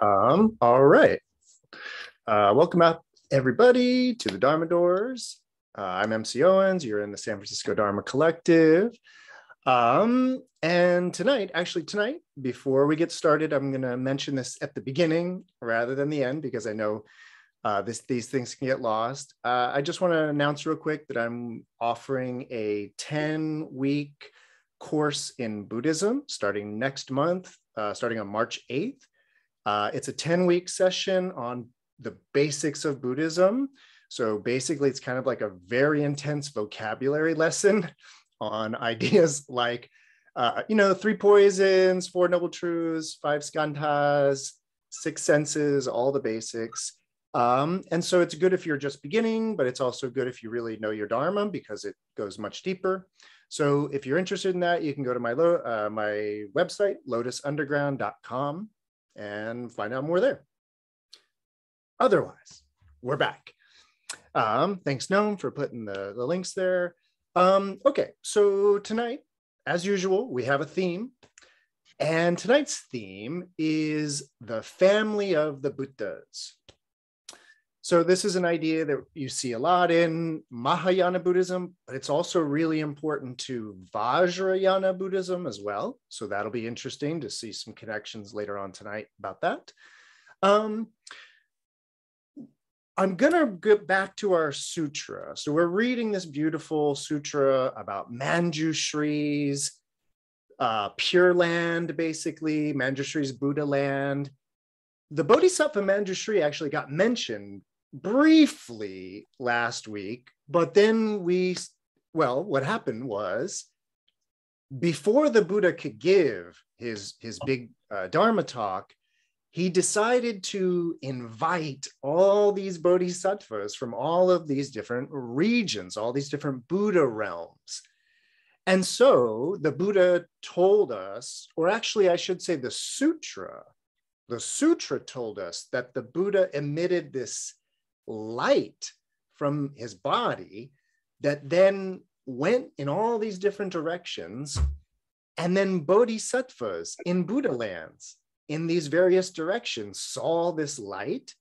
Um, all right. Uh, welcome up, everybody, to the Dharma Doors. Uh, I'm MC Owens. You're in the San Francisco Dharma Collective. Um, and tonight, actually, tonight, before we get started, I'm going to mention this at the beginning rather than the end because I know uh, this, these things can get lost. Uh, I just want to announce real quick that I'm offering a 10 week course in Buddhism starting next month, uh, starting on March 8th. Uh, it's a 10 week session on the basics of Buddhism. So basically, it's kind of like a very intense vocabulary lesson on ideas like, uh, you know, three poisons, four noble truths, five skandhas, six senses, all the basics. Um, and so it's good if you're just beginning, but it's also good if you really know your Dharma because it goes much deeper. So if you're interested in that, you can go to my, uh, my website, lotusunderground.com and find out more there. Otherwise, we're back. Um, thanks, Gnome, for putting the, the links there. Um, okay, so tonight, as usual, we have a theme. And tonight's theme is the family of the Buddhas. So this is an idea that you see a lot in Mahayana Buddhism, but it's also really important to Vajrayana Buddhism as well. So that'll be interesting to see some connections later on tonight about that. Um, I'm going to get back to our sutra. So we're reading this beautiful sutra about Manjushri's uh, Pure Land, basically, Manjushri's Buddha land. The Bodhisattva Manjushri actually got mentioned briefly last week, but then we, well, what happened was before the Buddha could give his, his big uh, Dharma talk, he decided to invite all these bodhisattvas from all of these different regions, all these different Buddha realms. And so the Buddha told us, or actually, I should say, the sutra, the sutra told us that the Buddha emitted this light from his body that then went in all these different directions. And then bodhisattvas in Buddha lands in these various directions saw this light,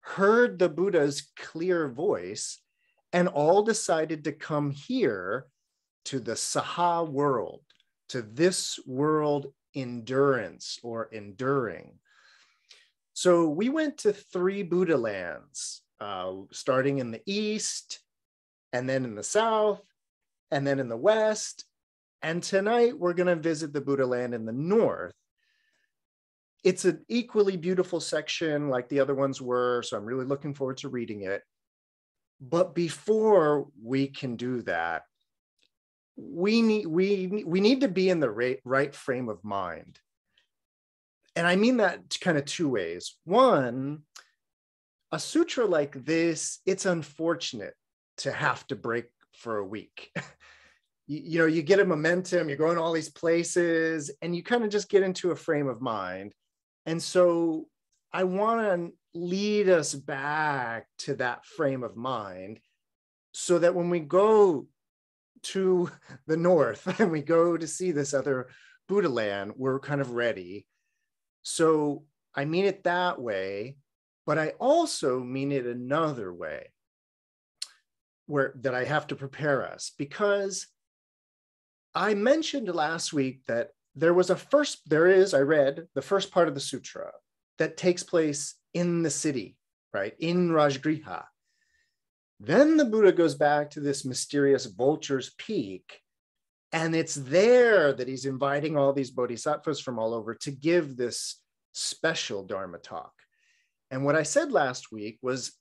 heard the Buddha's clear voice, and all decided to come here to the Saha world, to this world endurance or enduring. So we went to three Buddha lands uh, starting in the east, and then in the south, and then in the west. And tonight we're going to visit the Buddha land in the north. It's an equally beautiful section like the other ones were, so I'm really looking forward to reading it. But before we can do that, we need we we need to be in the right, right frame of mind. And I mean that kind of two ways. One, a sutra like this, it's unfortunate to have to break for a week. you, you know, you get a momentum, you're going all these places, and you kind of just get into a frame of mind. And so I want to lead us back to that frame of mind so that when we go to the north and we go to see this other Buddha land, we're kind of ready. So I mean it that way but I also mean it another way where that I have to prepare us because I mentioned last week that there was a first, there is, I read the first part of the sutra that takes place in the city, right? In Rajgriha. Then the Buddha goes back to this mysterious vulture's peak. And it's there that he's inviting all these bodhisattvas from all over to give this special Dharma talk. And what I said last week was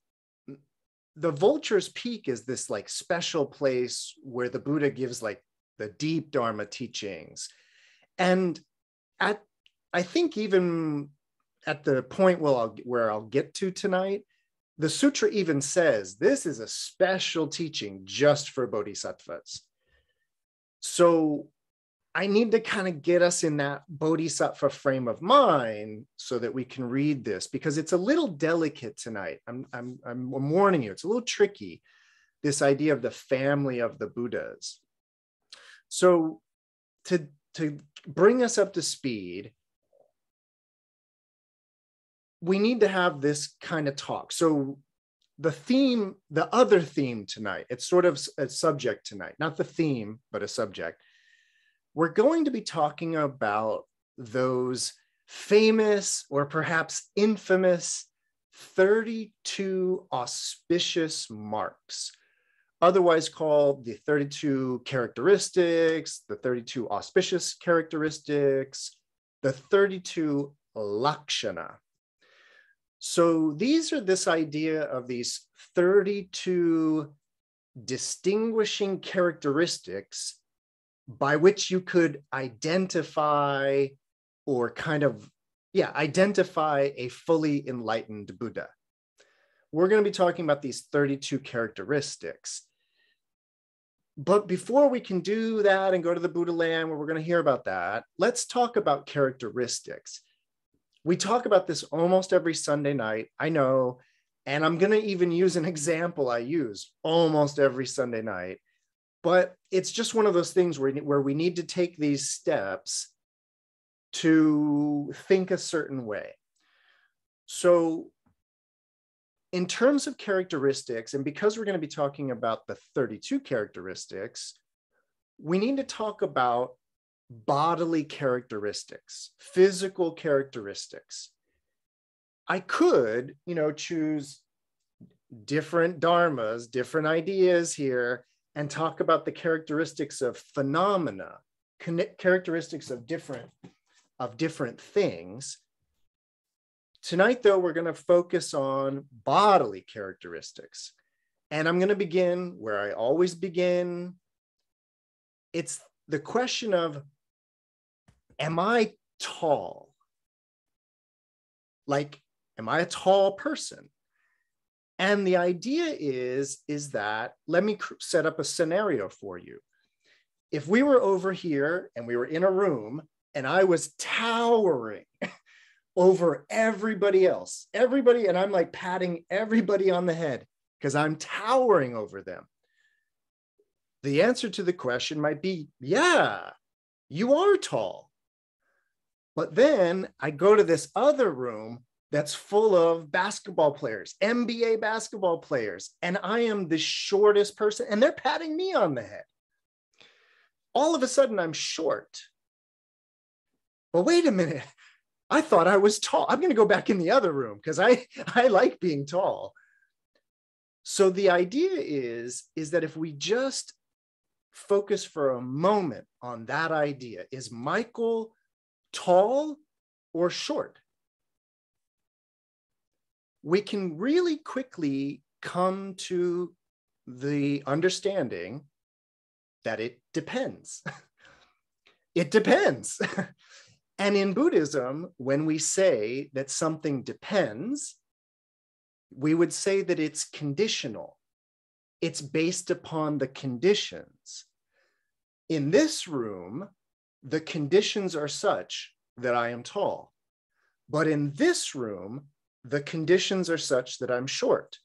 mm, the vulture's peak is this like special place where the Buddha gives like the deep Dharma teachings. And at I think even at the point where I'll, where I'll get to tonight, the sutra even says this is a special teaching just for bodhisattvas. So I need to kind of get us in that bodhisattva frame of mind so that we can read this because it's a little delicate tonight. I'm, I'm, I'm warning you, it's a little tricky, this idea of the family of the Buddhas. So, to, to bring us up to speed, we need to have this kind of talk. So the theme, the other theme tonight, it's sort of a subject tonight, not the theme, but a subject. We're going to be talking about those famous or perhaps infamous 32 auspicious marks, otherwise called the 32 characteristics, the 32 auspicious characteristics, the 32 lakshana. So these are this idea of these 32 distinguishing characteristics by which you could identify or kind of, yeah, identify a fully enlightened Buddha. We're going to be talking about these 32 characteristics. But before we can do that and go to the Buddha land where we're going to hear about that, let's talk about characteristics we talk about this almost every Sunday night. I know. And I'm going to even use an example I use almost every Sunday night. But it's just one of those things where, where we need to take these steps to think a certain way. So, in terms of characteristics, and because we're going to be talking about the 32 characteristics, we need to talk about bodily characteristics, physical characteristics. I could, you know, choose different dharmas, different ideas here, and talk about the characteristics of phenomena, characteristics of different of different things. Tonight, though, we're going to focus on bodily characteristics. And I'm going to begin where I always begin. It's the question of am I tall? Like, am I a tall person? And the idea is, is that let me set up a scenario for you. If we were over here and we were in a room and I was towering over everybody else, everybody, and I'm like patting everybody on the head because I'm towering over them. The answer to the question might be, yeah, you are tall. But then I go to this other room that's full of basketball players, NBA basketball players, and I am the shortest person, and they're patting me on the head. All of a sudden, I'm short. But wait a minute, I thought I was tall. I'm going to go back in the other room because I, I like being tall. So the idea is, is that if we just focus for a moment on that idea, is Michael tall or short. We can really quickly come to the understanding that it depends. it depends. and in Buddhism, when we say that something depends, we would say that it's conditional. It's based upon the conditions. In this room, the conditions are such that I am tall. But in this room, the conditions are such that I'm short.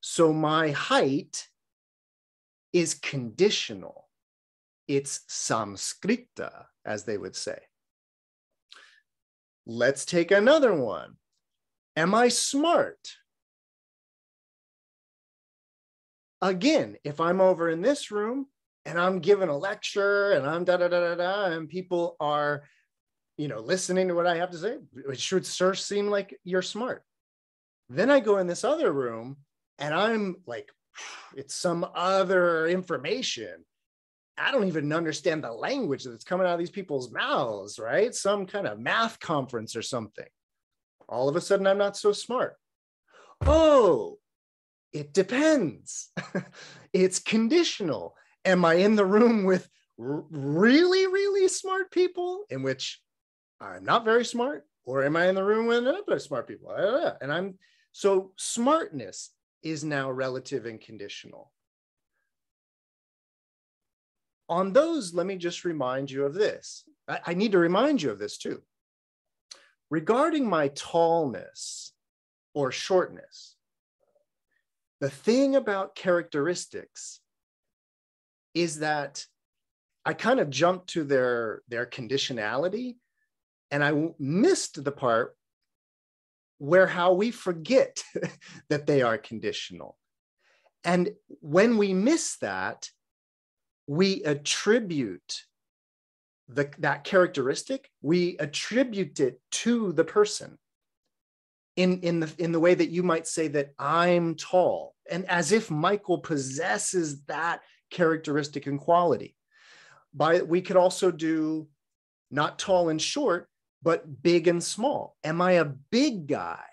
So my height is conditional. It's samskrita, as they would say. Let's take another one. Am I smart? Again, if I'm over in this room, and I'm giving a lecture and I'm da da da da da, and people are, you know, listening to what I have to say. It should sure seem like you're smart. Then I go in this other room and I'm like, it's some other information. I don't even understand the language that's coming out of these people's mouths, right? Some kind of math conference or something. All of a sudden, I'm not so smart. Oh, it depends. it's conditional am I in the room with r- really, really smart people in which I'm not very smart? Or am I in the room with not very smart people? And I'm so smartness is now relative and conditional. On those, let me just remind you of this. I, I need to remind you of this too. Regarding my tallness or shortness, the thing about characteristics is that I kind of jumped to their their conditionality and I missed the part where how we forget that they are conditional. And when we miss that, we attribute the, that characteristic, we attribute it to the person in, in, the, in the way that you might say that I'm tall, and as if Michael possesses that characteristic and quality. By we could also do not tall and short, but big and small. Am I a big guy?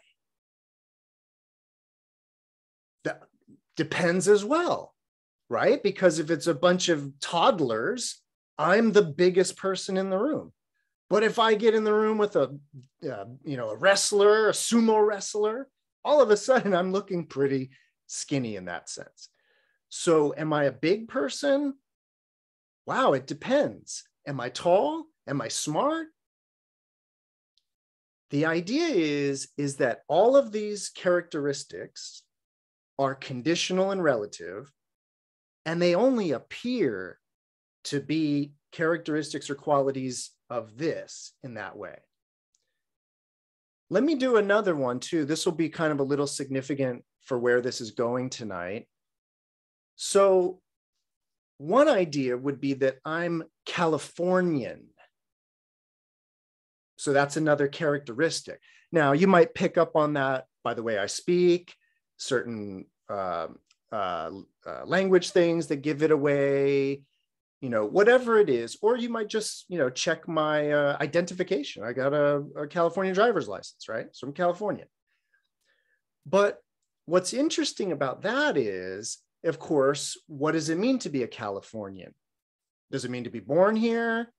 That depends as well, right? Because if it's a bunch of toddlers, I'm the biggest person in the room. But if I get in the room with a, uh, you know, a wrestler, a sumo wrestler, all of a sudden I'm looking pretty skinny in that sense. So, am I a big person? Wow, it depends. Am I tall? Am I smart? The idea is, is that all of these characteristics are conditional and relative, and they only appear to be characteristics or qualities of this in that way. Let me do another one too. This will be kind of a little significant for where this is going tonight. So, one idea would be that I'm Californian. So, that's another characteristic. Now, you might pick up on that by the way I speak, certain uh, uh, uh, language things that give it away, you know, whatever it is, or you might just, you know, check my uh, identification. I got a, a California driver's license, right? So I'm Californian. But what's interesting about that is, of course, what does it mean to be a Californian? Does it mean to be born here?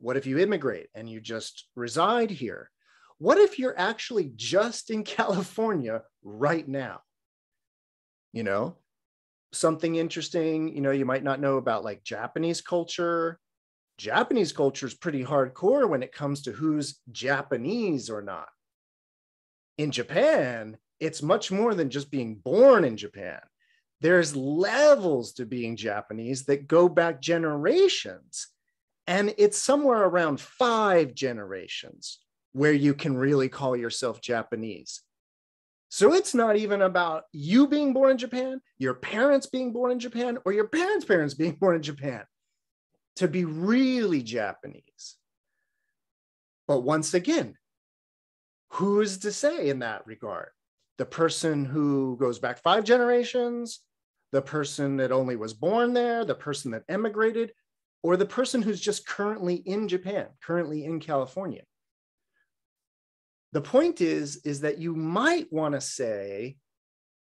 What if you immigrate and you just reside here? What if you're actually just in California right now? You know, something interesting, you know, you might not know about like Japanese culture. Japanese culture is pretty hardcore when it comes to who's Japanese or not. In Japan, it's much more than just being born in Japan. There's levels to being Japanese that go back generations. And it's somewhere around five generations where you can really call yourself Japanese. So it's not even about you being born in Japan, your parents being born in Japan, or your parents' parents being born in Japan to be really Japanese. But once again, who is to say in that regard? The person who goes back five generations, the person that only was born there, the person that emigrated, or the person who's just currently in Japan, currently in California. The point is is that you might want to say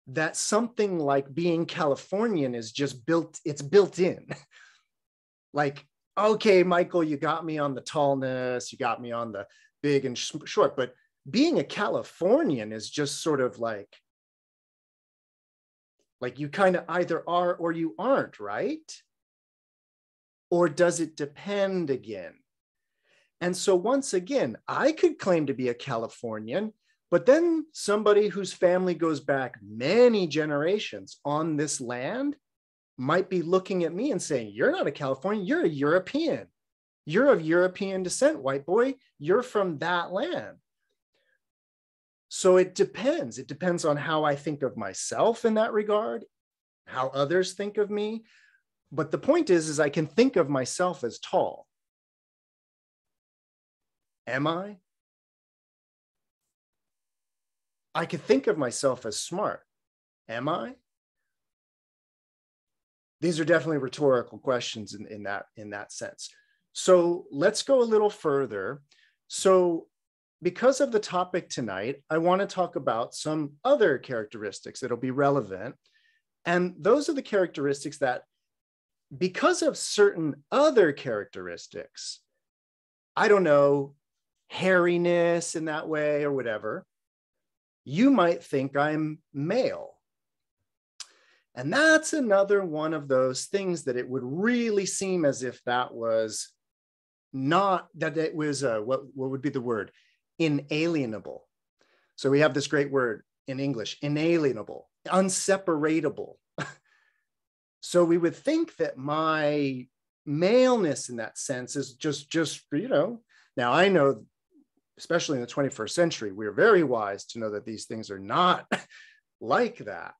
that something like being californian is just built it's built in. Like okay michael you got me on the tallness you got me on the big and sh- short but being a californian is just sort of like like you kind of either are or you aren't right or does it depend again and so, once again, I could claim to be a Californian, but then somebody whose family goes back many generations on this land might be looking at me and saying, You're not a Californian, you're a European. You're of European descent, white boy. You're from that land. So it depends. It depends on how I think of myself in that regard, how others think of me. But the point is, is I can think of myself as tall. Am I? I could think of myself as smart. Am I? These are definitely rhetorical questions in, in, that, in that sense. So let's go a little further. So, because of the topic tonight, I want to talk about some other characteristics that'll be relevant. And those are the characteristics that, because of certain other characteristics, I don't know, hairiness in that way or whatever, you might think I'm male. And that's another one of those things that it would really seem as if that was not, that it was, uh, what, what would be the word? Inalienable. So we have this great word in English, inalienable, unseparatable. So we would think that my maleness in that sense is just, just, you know, now I know especially in the 21st century, we're very wise to know that these things are not like that.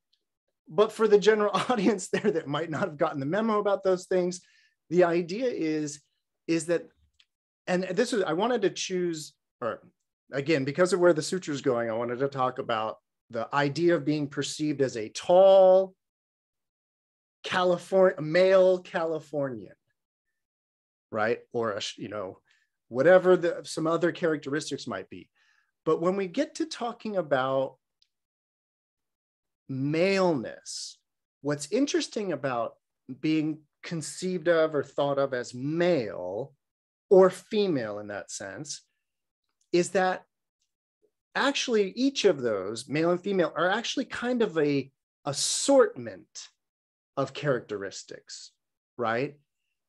But for the general audience there that might not have gotten the memo about those things, the idea is, is that, and this is, I wanted to choose, or again, because of where the sutra is going, I wanted to talk about the idea of being perceived as a tall, California, male Californian, right? Or, a, you know, whatever the, some other characteristics might be. But when we get to talking about maleness, what's interesting about being conceived of or thought of as male or female in that sense is that actually each of those, male and female, are actually kind of a assortment of characteristics, right?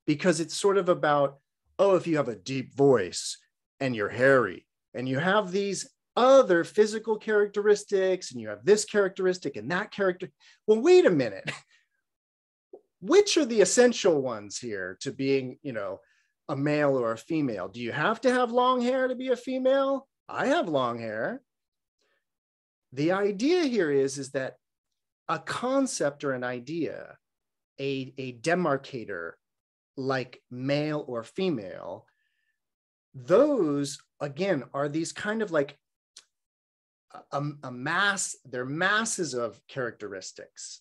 Because it's sort of about, oh, if you have a deep voice and you're hairy and you have these other physical characteristics and you have this characteristic and that character. Well, wait a minute. Which are the essential ones here to being, you know, a male or a female? Do you have to have long hair to be a female? I have long hair. The idea here is, is that a concept or an idea, a, a demarcator like male or female, those again are these kind of like a, a, mass, they're masses of characteristics.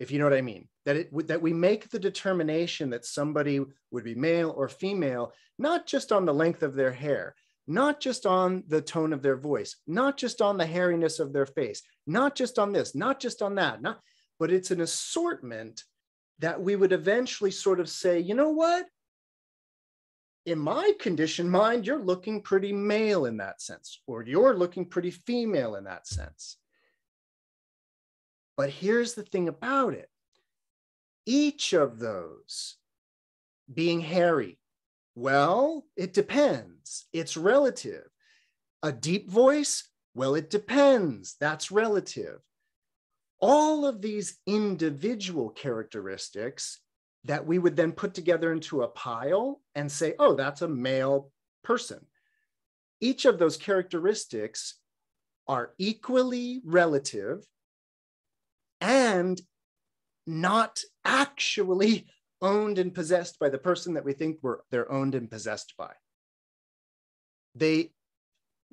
If you know what I mean, that it that we make the determination that somebody would be male or female, not just on the length of their hair, not just on the tone of their voice, not just on the hairiness of their face, not just on this, not just on that, not, but it's an assortment that we would eventually sort of say, you know what? In my conditioned mind, you're looking pretty male in that sense, or you're looking pretty female in that sense. But here's the thing about it each of those being hairy, well, it depends. It's relative. A deep voice, well, it depends. That's relative. All of these individual characteristics that we would then put together into a pile and say, oh, that's a male person. Each of those characteristics are equally relative and not actually owned and possessed by the person that we think we're, they're owned and possessed by. They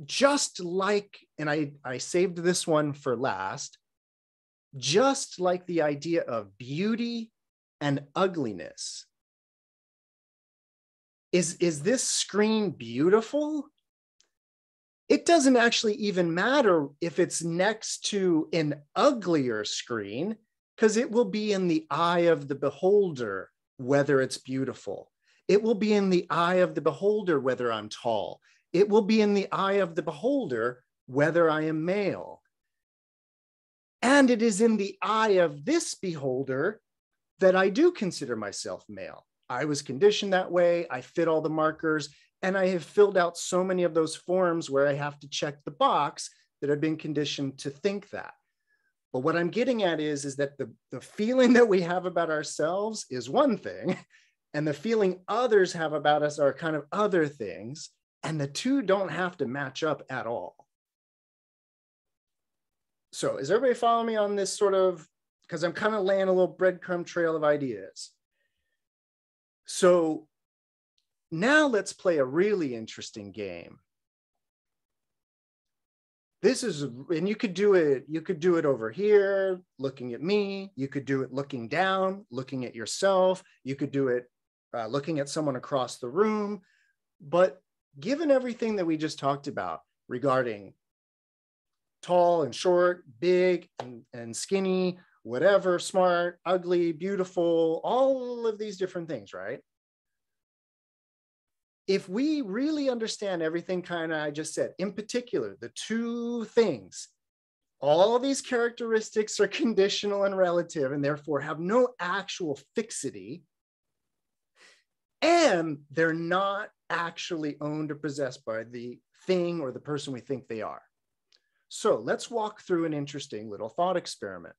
just like, and I, I saved this one for last, just like the idea of beauty and ugliness. Is, is this screen beautiful? It doesn't actually even matter if it's next to an uglier screen because it will be in the eye of the beholder whether it's beautiful. It will be in the eye of the beholder whether I'm tall. It will be in the eye of the beholder whether I am male. And it is in the eye of this beholder that I do consider myself male. I was conditioned that way. I fit all the markers, and I have filled out so many of those forms where I have to check the box that I've been conditioned to think that. But what I'm getting at is, is that the, the feeling that we have about ourselves is one thing, and the feeling others have about us are kind of other things, and the two don't have to match up at all. So is everybody following me on this sort of, because I'm kind of laying a little breadcrumb trail of ideas. So now let's play a really interesting game this is and you could do it you could do it over here looking at me. You could do it looking down looking at yourself. You could do it uh, looking at someone across the room. But given everything that we just talked about regarding tall and short big and, and skinny whatever smart ugly beautiful all of these different things right if we really understand everything kind of I just said, in particular, the two things, all these characteristics are conditional and relative and therefore have no actual fixity. And they're not actually owned or possessed by the thing or the person we think they are. So let's walk through an interesting little thought experiment.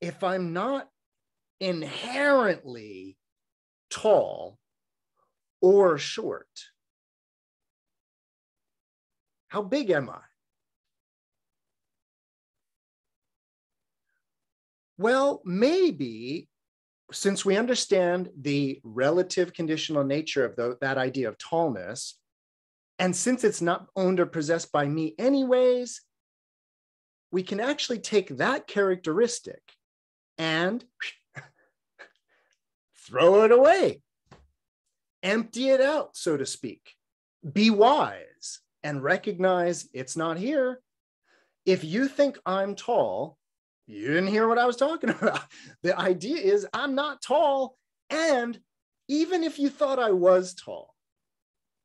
If I'm not inherently tall or short? How big am I? Well, maybe since we understand the relative conditional nature of the, that idea of tallness, and since it's not owned or possessed by me, anyways, we can actually take that characteristic and throw it away, empty it out, so to speak. Be wise and recognize it's not here. If you think I'm tall, you didn't hear what I was talking about. The idea is I'm not tall. And even if you thought I was tall,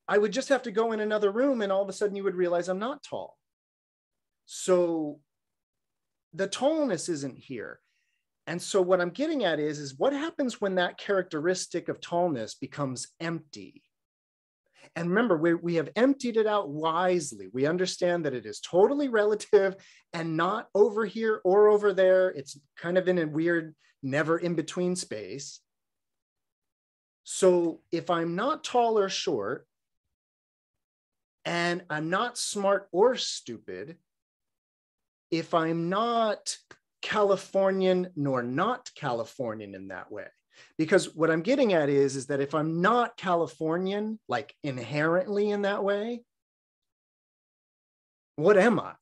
I would just have to go in another room and all of a sudden you would realize I'm not tall. So the tallness isn't here. And so what I'm getting at is, is what happens when that characteristic of tallness becomes empty? And remember, we, we have emptied it out wisely. We understand that it is totally relative and not over here or over there. It's kind of in a weird, never in between space. So if I'm not tall or short, and I'm not smart or stupid, if I'm not Californian nor not Californian in that way, because what i'm getting at is is that if i'm not californian like inherently in that way what am i?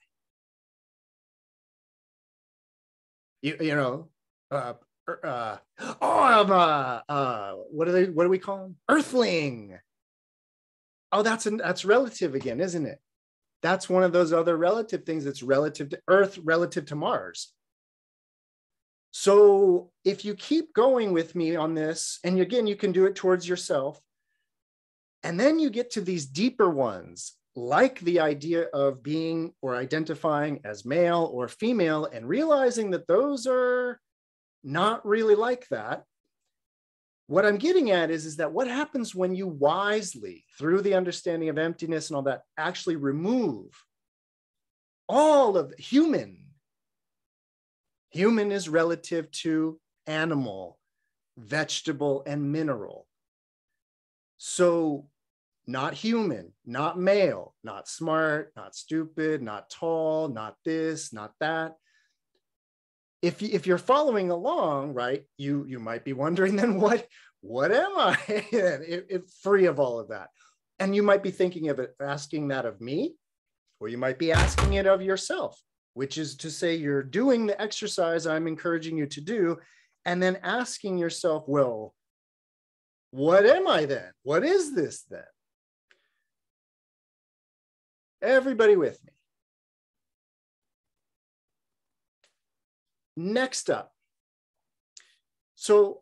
You, you know uh, er, uh, oh i'm uh, uh what do they what do we call them earthling. Oh that's an, that's relative again isn't it? That's one of those other relative things that's relative to earth relative to mars so if you keep going with me on this, and again, you can do it towards yourself, and then you get to these deeper ones, like the idea of being or identifying as male or female, and realizing that those are not really like that. What I'm getting at is, is that what happens when you wisely, through the understanding of emptiness and all that, actually remove all of human Human is relative to animal, vegetable, and mineral. So, not human, not male, not smart, not stupid, not tall, not this, not that. If, if you're following along, right, you, you might be wondering then what, what am I if free of all of that? And you might be thinking of it, asking that of me, or you might be asking it of yourself which is to say you're doing the exercise I'm encouraging you to do, and then asking yourself, well, what am I then? What is this then? Everybody with me. Next up. So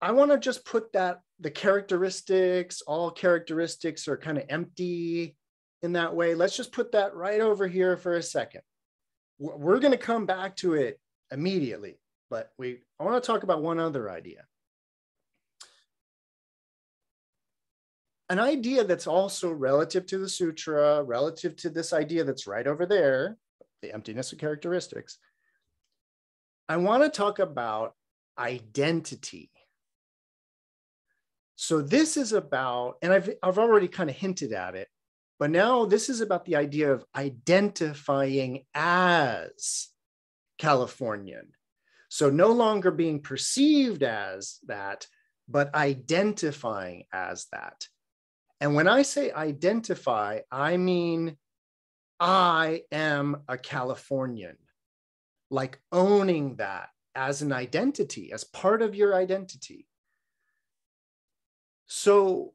I want to just put that the characteristics, all characteristics are kind of empty in that way. Let's just put that right over here for a second we're going to come back to it immediately, but we I want to talk about one other idea. An idea that's also relative to the sutra, relative to this idea that's right over there, the emptiness of characteristics. I want to talk about identity. So this is about, and I've, I've already kind of hinted at it, but now this is about the idea of identifying as Californian. So no longer being perceived as that, but identifying as that. And when I say identify, I mean I am a Californian, like owning that as an identity, as part of your identity. So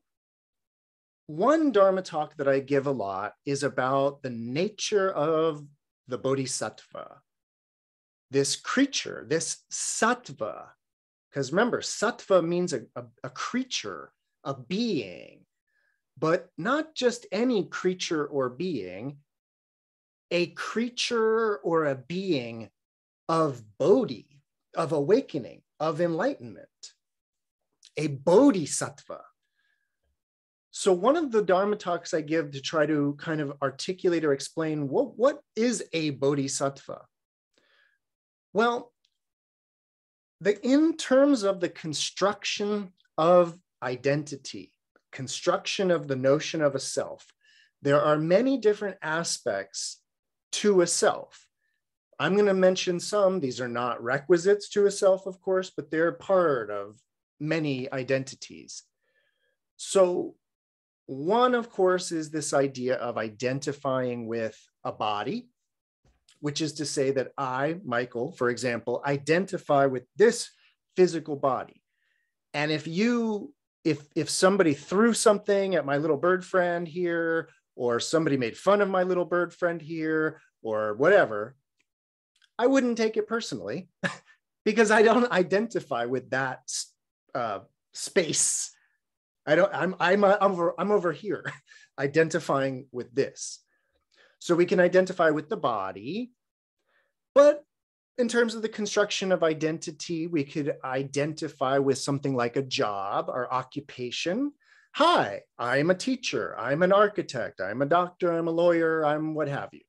one Dharma talk that I give a lot is about the nature of the Bodhisattva, this creature, this sattva. Because remember, sattva means a, a, a creature, a being, but not just any creature or being, a creature or a being of bodhi, of awakening, of enlightenment, a bodhisattva. So one of the Dharma talks I give to try to kind of articulate or explain what, what is a bodhisattva? Well, the, in terms of the construction of identity, construction of the notion of a self, there are many different aspects to a self. I'm going to mention some. These are not requisites to a self, of course, but they're part of many identities. So, one, of course, is this idea of identifying with a body, which is to say that I, Michael, for example, identify with this physical body. And if you, if if somebody threw something at my little bird friend here, or somebody made fun of my little bird friend here, or whatever, I wouldn't take it personally because I don't identify with that uh, space. I don't. I'm I'm I'm over, I'm over here, identifying with this. So we can identify with the body, but in terms of the construction of identity, we could identify with something like a job or occupation. Hi, I'm a teacher, I'm an architect, I'm a doctor, I'm a lawyer, I'm what have you.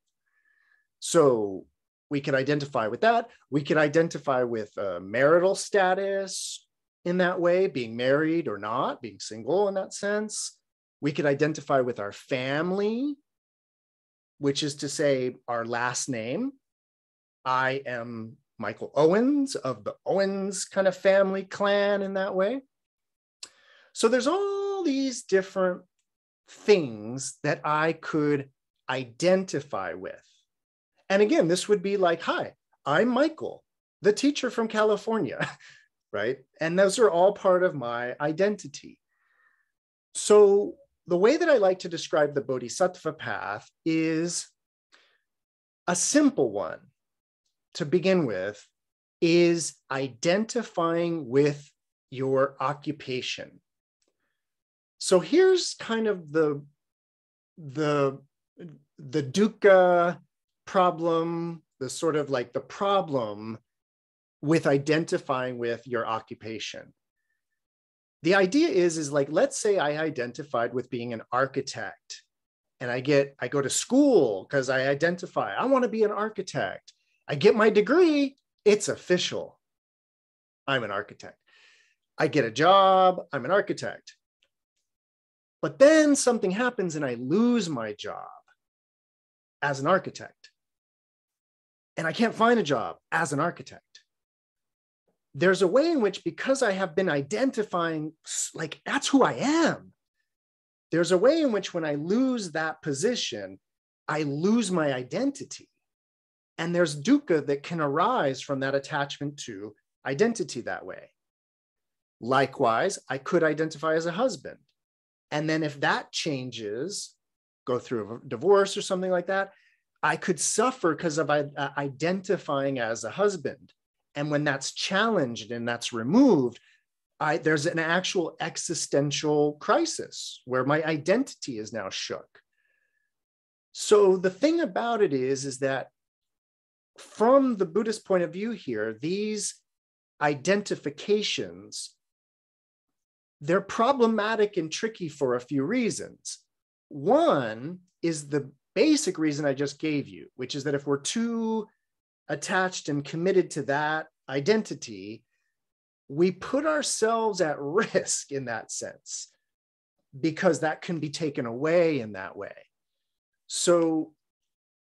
So we can identify with that. We can identify with uh, marital status in that way, being married or not, being single in that sense. We could identify with our family which is to say our last name. I am Michael Owens of the Owens kind of family clan in that way. So there's all these different things that I could identify with. And again, this would be like, hi, I'm Michael, the teacher from California, right? And those are all part of my identity. So the way that I like to describe the Bodhisattva path is a simple one to begin with is identifying with your occupation. So here's kind of the the the dukkha problem, the sort of like the problem with identifying with your occupation. The idea is is like let's say i identified with being an architect and i get i go to school because i identify i want to be an architect. I get my degree it's official. I'm an architect. I get a job i'm an architect. But then something happens and i lose my job as an architect. And i can't find a job as an architect there's a way in which because i have been identifying like that's who i am. There's a way in which when i lose that position i lose my identity. And there's dukkha that can arise from that attachment to identity that way. Likewise i could identify as a husband. And then if that changes go through a divorce or something like that i could suffer because of uh, identifying as a husband and when that's challenged and that's removed, I, there's an actual existential crisis where my identity is now shook. So the thing about it is, is that from the Buddhist point of view here, these identifications, they're problematic and tricky for a few reasons. One is the basic reason I just gave you, which is that if we're too attached and committed to that identity, we put ourselves at risk in that sense because that can be taken away in that way. So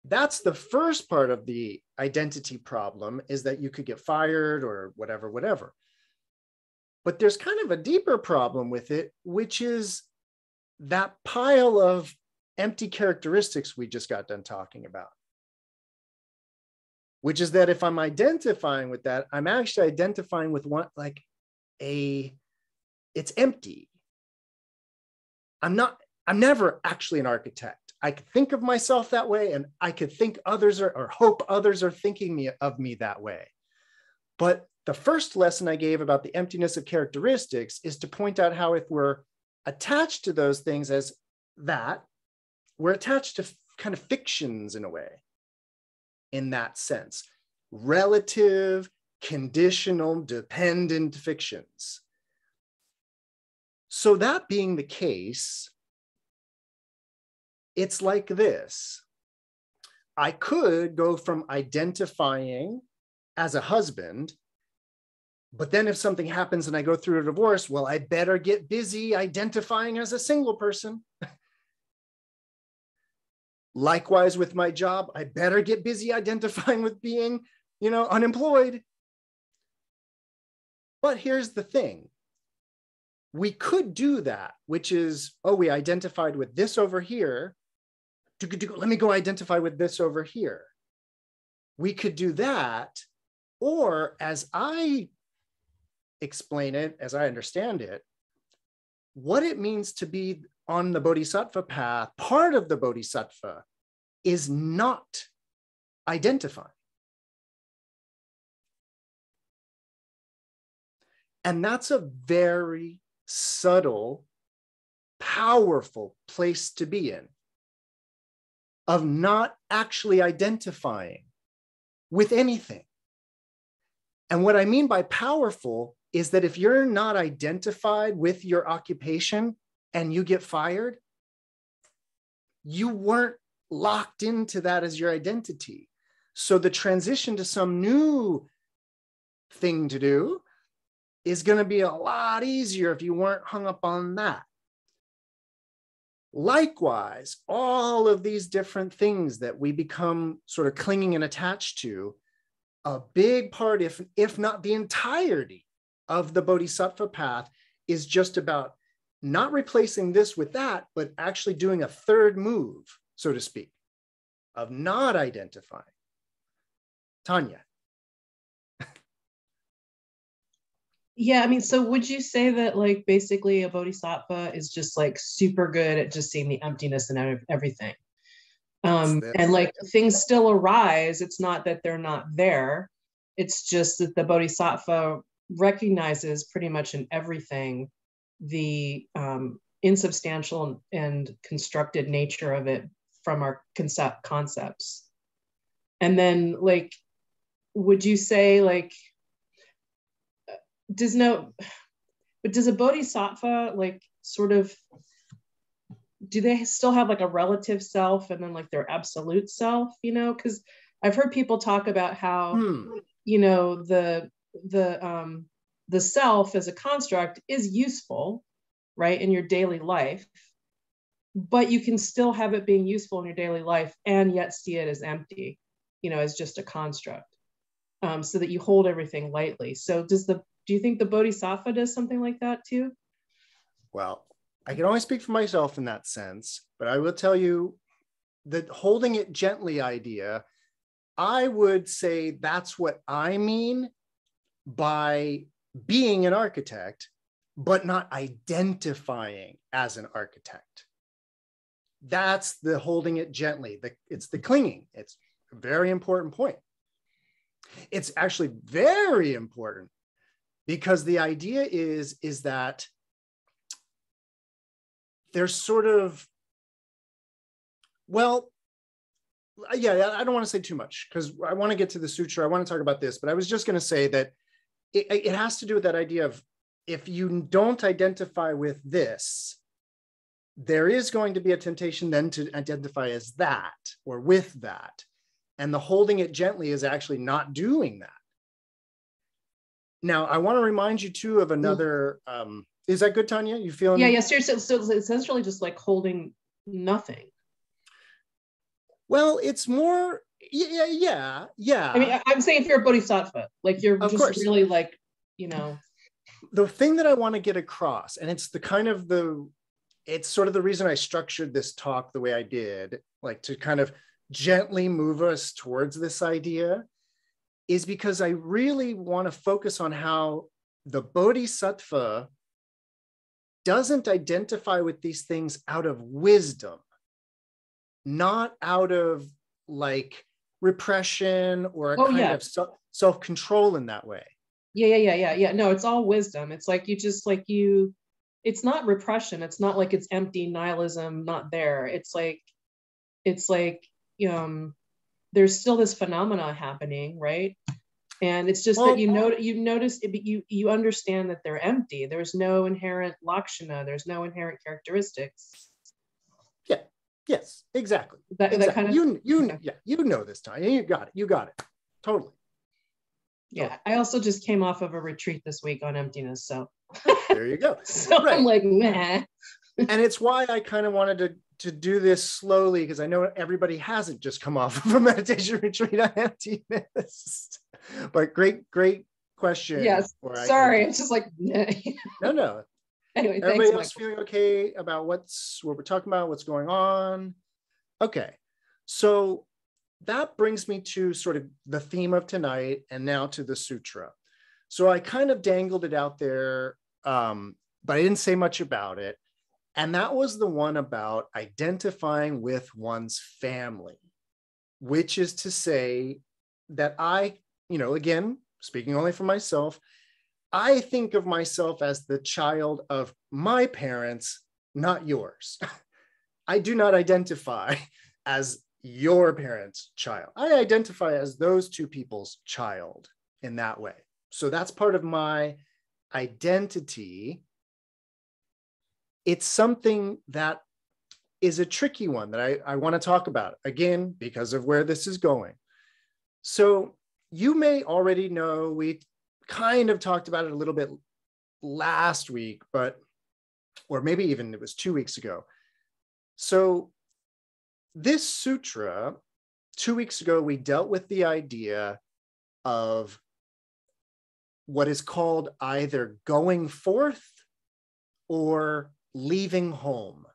that's the first part of the identity problem is that you could get fired or whatever, whatever. But there's kind of a deeper problem with it, which is that pile of empty characteristics we just got done talking about which is that if I'm identifying with that, I'm actually identifying with one like a, it's empty. I'm not, I'm never actually an architect. I could think of myself that way and I could think others are, or hope others are thinking me, of me that way. But the first lesson I gave about the emptiness of characteristics is to point out how if we're attached to those things as that, we're attached to kind of fictions in a way in that sense relative, conditional, dependent fictions. So, that being the case, it's like this I could go from identifying as a husband But then if something happens and I go through a divorce, well, I better get busy identifying as a single person. Likewise with my job, I better get busy identifying with being, you know, unemployed. But here's the thing. We could do that, which is, oh, we identified with this over here. Let me go identify with this over here. We could do that. Or as I explain it, as I understand it, what it means to be on the bodhisattva path, part of the bodhisattva is not identifying. And that's a very subtle, powerful place to be in, of not actually identifying with anything. And what I mean by powerful is that if you're not identified with your occupation and you get fired, you weren't locked into that as your identity. So the transition to some new thing to do is going to be a lot easier if you weren't hung up on that. Likewise, all of these different things that we become sort of clinging and attached to, a big part, if, if not the entirety of the Bodhisattva path, is just about not replacing this with that, but actually doing a third move, so to speak, of not identifying. Tanya. Yeah, I mean, so would you say that like basically a bodhisattva is just like super good at just seeing the emptiness and everything? Um, and like things still arise. It's not that they're not there. It's just that the bodhisattva recognizes pretty much in everything the um, insubstantial and constructed nature of it from our concept concepts. And then like, would you say like does no but does a bodhisattva like sort of do they still have like a relative self and then like their absolute self you know because i've heard people talk about how hmm. you know the the um the self as a construct is useful right in your daily life but you can still have it being useful in your daily life and yet see it as empty you know as just a construct um, so that you hold everything lightly so does the do you think the bodhisattva does something like that too? Well, I can only speak for myself in that sense, but I will tell you that holding it gently idea, I would say that's what I mean by being an architect, but not identifying as an architect. That's the holding it gently. The, it's the clinging. It's a very important point. It's actually very important because the idea is is that there's sort of well yeah i don't want to say too much because i want to get to the sutra i want to talk about this but i was just going to say that it, it has to do with that idea of if you don't identify with this there is going to be a temptation then to identify as that or with that and the holding it gently is actually not doing that now, I want to remind you too of another. Um, is that good, Tanya? You feeling? Yeah, yeah. Seriously, so it's essentially just like holding nothing. Well, it's more. Yeah, yeah, yeah. I mean, I'm saying if you're a bodhisattva, like you're of just course. really like, you know. The thing that I want to get across, and it's the kind of the, it's sort of the reason I structured this talk the way I did, like to kind of gently move us towards this idea is because I really want to focus on how the Bodhisattva doesn't identify with these things out of wisdom, not out of like repression or a oh, kind yeah. of self control in that way. Yeah, yeah, yeah, yeah, yeah. No, it's all wisdom. It's like you just like you, it's not repression. It's not like it's empty nihilism, not there. It's like, it's like, um, there's still this phenomena happening, right? And it's just well, that you know you notice it, you you understand that they're empty. There's no inherent lakshana. There's no inherent characteristics. Yes. Exactly. That, exactly. that kind of you you okay. yeah you know this time you got it you got it totally. Yeah, I also just came off of a retreat this week on emptiness, so there you go. so Right. I'm like, meh. and it's why I kind of wanted to to do this slowly because I know everybody hasn't just come off of a meditation retreat on emptiness. But great, great question. Yes. Sorry, it's just like no, no. Anyway. Thanks, Everybody Michael. else feeling okay about what's what we're talking about, what's going on? Okay. So that brings me to sort of the theme of tonight and now to the sutra. So I kind of dangled it out there, um, but I didn't say much about it. And that was the one about identifying with one's family, which is to say that I, you know, again, speaking only for myself, I think of myself as the child of my parents, not yours. I do not identify as your parents' child. I identify as those two people's child in that way. So that's part of my identity. It's something that is a tricky one that I, I want to talk about again because of where this is going. So you may already know we kind of talked about it a little bit last week, but or maybe even it was two weeks ago. So this sutra, two weeks ago, we dealt with the idea of what is called either going forth or leaving home.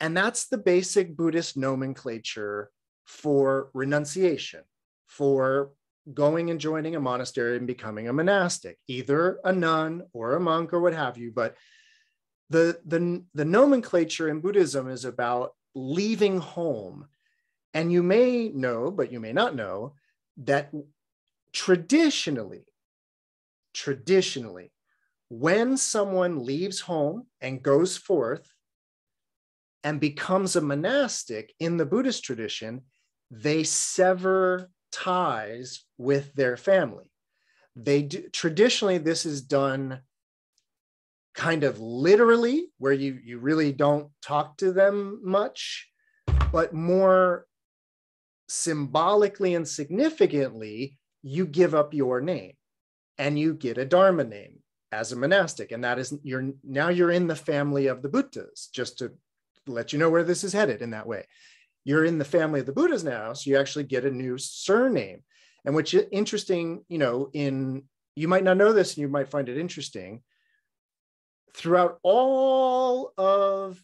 And that's the basic Buddhist nomenclature for renunciation, for going and joining a monastery and becoming a monastic, either a nun or a monk or what have you. But the, the, the nomenclature in Buddhism is about leaving home. And you may know, but you may not know, that traditionally, traditionally, when someone leaves home and goes forth and becomes a monastic in the Buddhist tradition, they sever ties with their family. They do, traditionally this is done kind of literally, where you you really don't talk to them much, but more symbolically and significantly, you give up your name and you get a dharma name as a monastic, and that is you're now you're in the family of the Buddhas. Just to let you know where this is headed in that way you're in the family of the Buddhas now, so you actually get a new surname. And which is interesting, you know, in you might not know this and you might find it interesting. Throughout all of,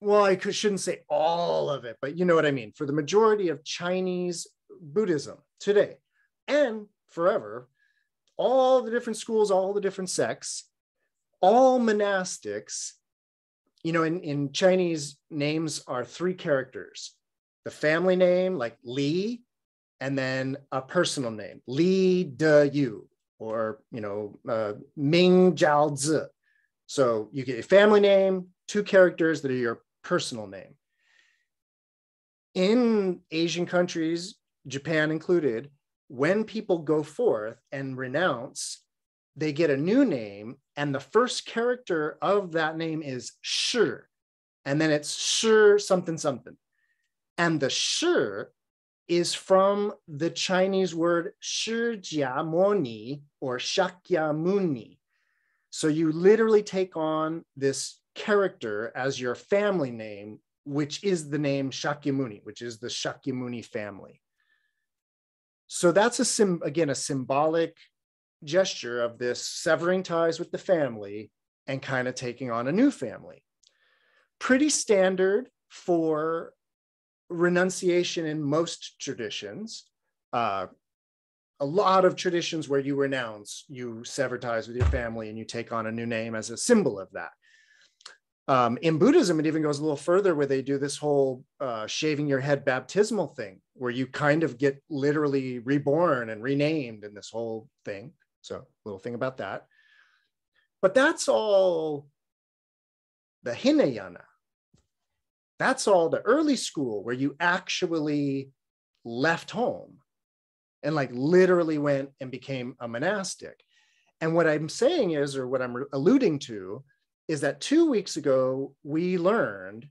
well, I shouldn't say all of it, but you know what I mean. For the majority of Chinese Buddhism today and forever, all the different schools, all the different sects, all monastics you know, in, in Chinese, names are three characters the family name, like Li, and then a personal name, Li De Yu, or, you know, uh, Ming Jiao Zi. So you get a family name, two characters that are your personal name. In Asian countries, Japan included, when people go forth and renounce, they get a new name and the first character of that name is shi and then it's shi something something. And the shi is from the chinese word Moni or shakyamuni. So you literally take on this character as your family name which is the name shakyamuni which is the shakyamuni family. So that's a sim again a symbolic gesture of this severing ties with the family and kind of taking on a new family. Pretty standard for renunciation in most traditions. Uh, a lot of traditions where you renounce, you sever ties with your family and you take on a new name as a symbol of that. Um, in Buddhism, it even goes a little further where they do this whole uh, shaving your head baptismal thing, where you kind of get literally reborn and renamed in this whole thing. So, little thing about that. But that's all the Hinayana. That's all the early school where you actually left home and like literally went and became a monastic. And what I'm saying is, or what I'm alluding to, is that two weeks ago, we learned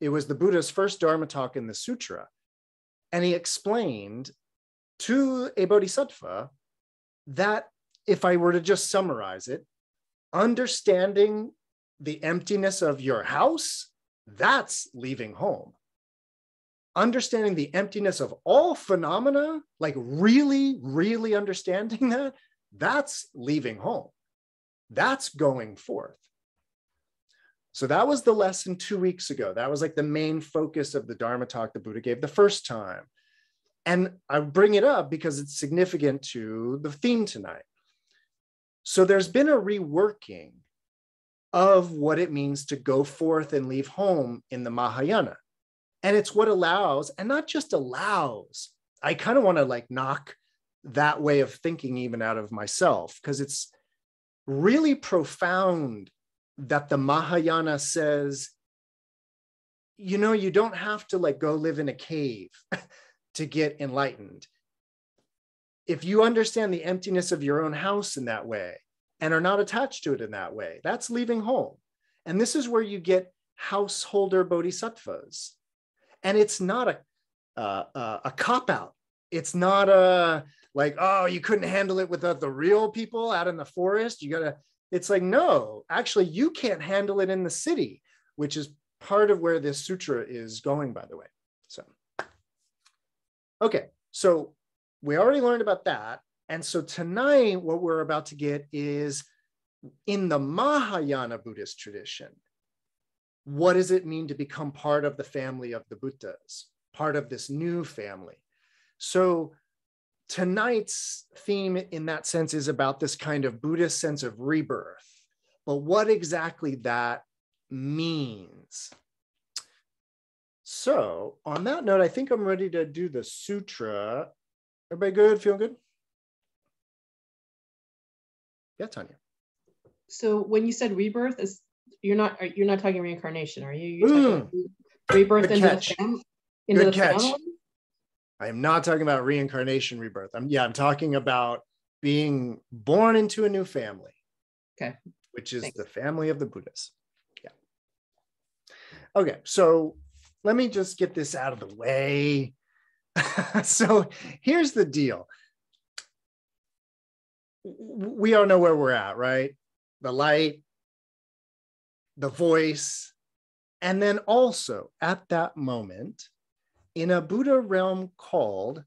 it was the Buddha's first Dharma talk in the Sutra. And he explained to a bodhisattva that, if I were to just summarize it, understanding the emptiness of your house, that's leaving home. Understanding the emptiness of all phenomena, like really, really understanding that, that's leaving home. That's going forth. So that was the lesson two weeks ago. That was like the main focus of the Dharma talk the Buddha gave the first time. And I bring it up because it's significant to the theme tonight. So there's been a reworking of what it means to go forth and leave home in the Mahayana. And it's what allows, and not just allows, I kind of want to like knock that way of thinking even out of myself because it's really profound that the Mahayana says, you know, you don't have to like go live in a cave to get enlightened. If you understand the emptiness of your own house in that way and are not attached to it in that way, that's leaving home. And this is where you get householder bodhisattvas. And it's not a, uh, a cop out. It's not a like, oh, you couldn't handle it without the real people out in the forest. You got to, it's like, no, actually, you can't handle it in the city, which is part of where this sutra is going, by the way. So, okay, so we already learned about that. And so tonight, what we're about to get is in the Mahayana Buddhist tradition, what does it mean to become part of the family of the Buddhas, part of this new family? So tonight's theme in that sense is about this kind of Buddhist sense of rebirth, but what exactly that means. So, on that note, I think I'm ready to do the sutra. Everybody good? Feeling good? Yeah, Tanya. So, when you said rebirth, is you're not you're not talking reincarnation, are you? You're mm. rebirth into catch. the, fam- into good the catch. family. I am not talking about reincarnation rebirth. I'm yeah, I'm talking about being born into a new family. Okay. Which is Thanks. the family of the Buddhas. Yeah. Okay, so let me just get this out of the way. so here's the deal. We all know where we're at, right? The light, the voice, and then also at that moment, in a Buddha realm called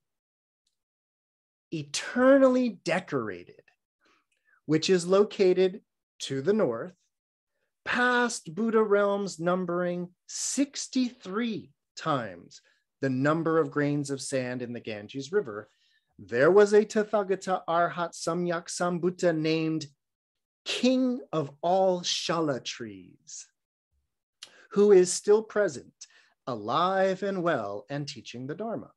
Eternally Decorated, which is located to the north, past Buddha realms numbering 63 times the number of grains of sand in the Ganges River, there was a Tathagata Arhat Samyak Sambuddha named King of all Shala trees, who is still present alive and well and teaching the Dharma.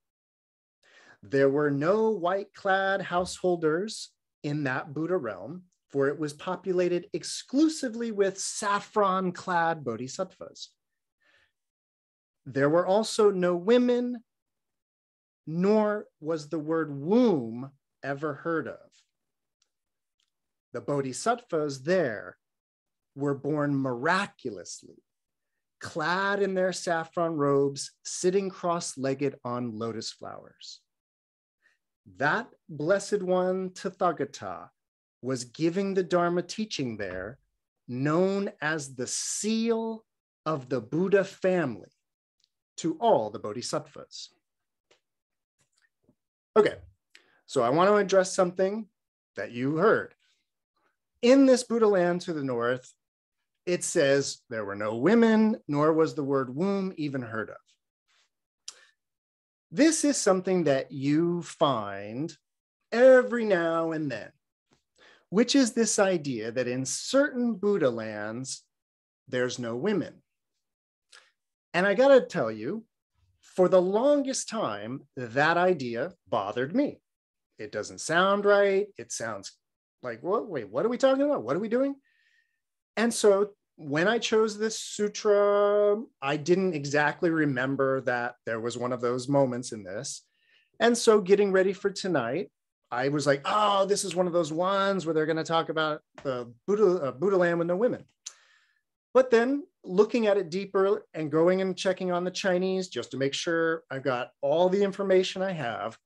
There were no white clad householders in that Buddha realm, for it was populated exclusively with saffron clad bodhisattvas. There were also no women, nor was the word womb ever heard of. The bodhisattvas there were born miraculously clad in their saffron robes, sitting cross legged on lotus flowers. That blessed one, Tathagata, was giving the Dharma teaching there, known as the seal of the Buddha family to all the bodhisattvas. Okay, so I want to address something that you heard. In this Buddha land to the north, it says there were no women, nor was the word womb even heard of. This is something that you find every now and then, which is this idea that in certain Buddha lands, there's no women. And I got to tell you, for the longest time, that idea bothered me. It doesn't sound right. It sounds like, what? Wait, what are we talking about? What are we doing? And so when I chose this sutra, I didn't exactly remember that there was one of those moments in this. And so getting ready for tonight, I was like, oh, this is one of those ones where they're going to talk about the Buddha, uh, Buddha land with no women. But then looking at it deeper and going and checking on the Chinese just to make sure I've got all the information I have,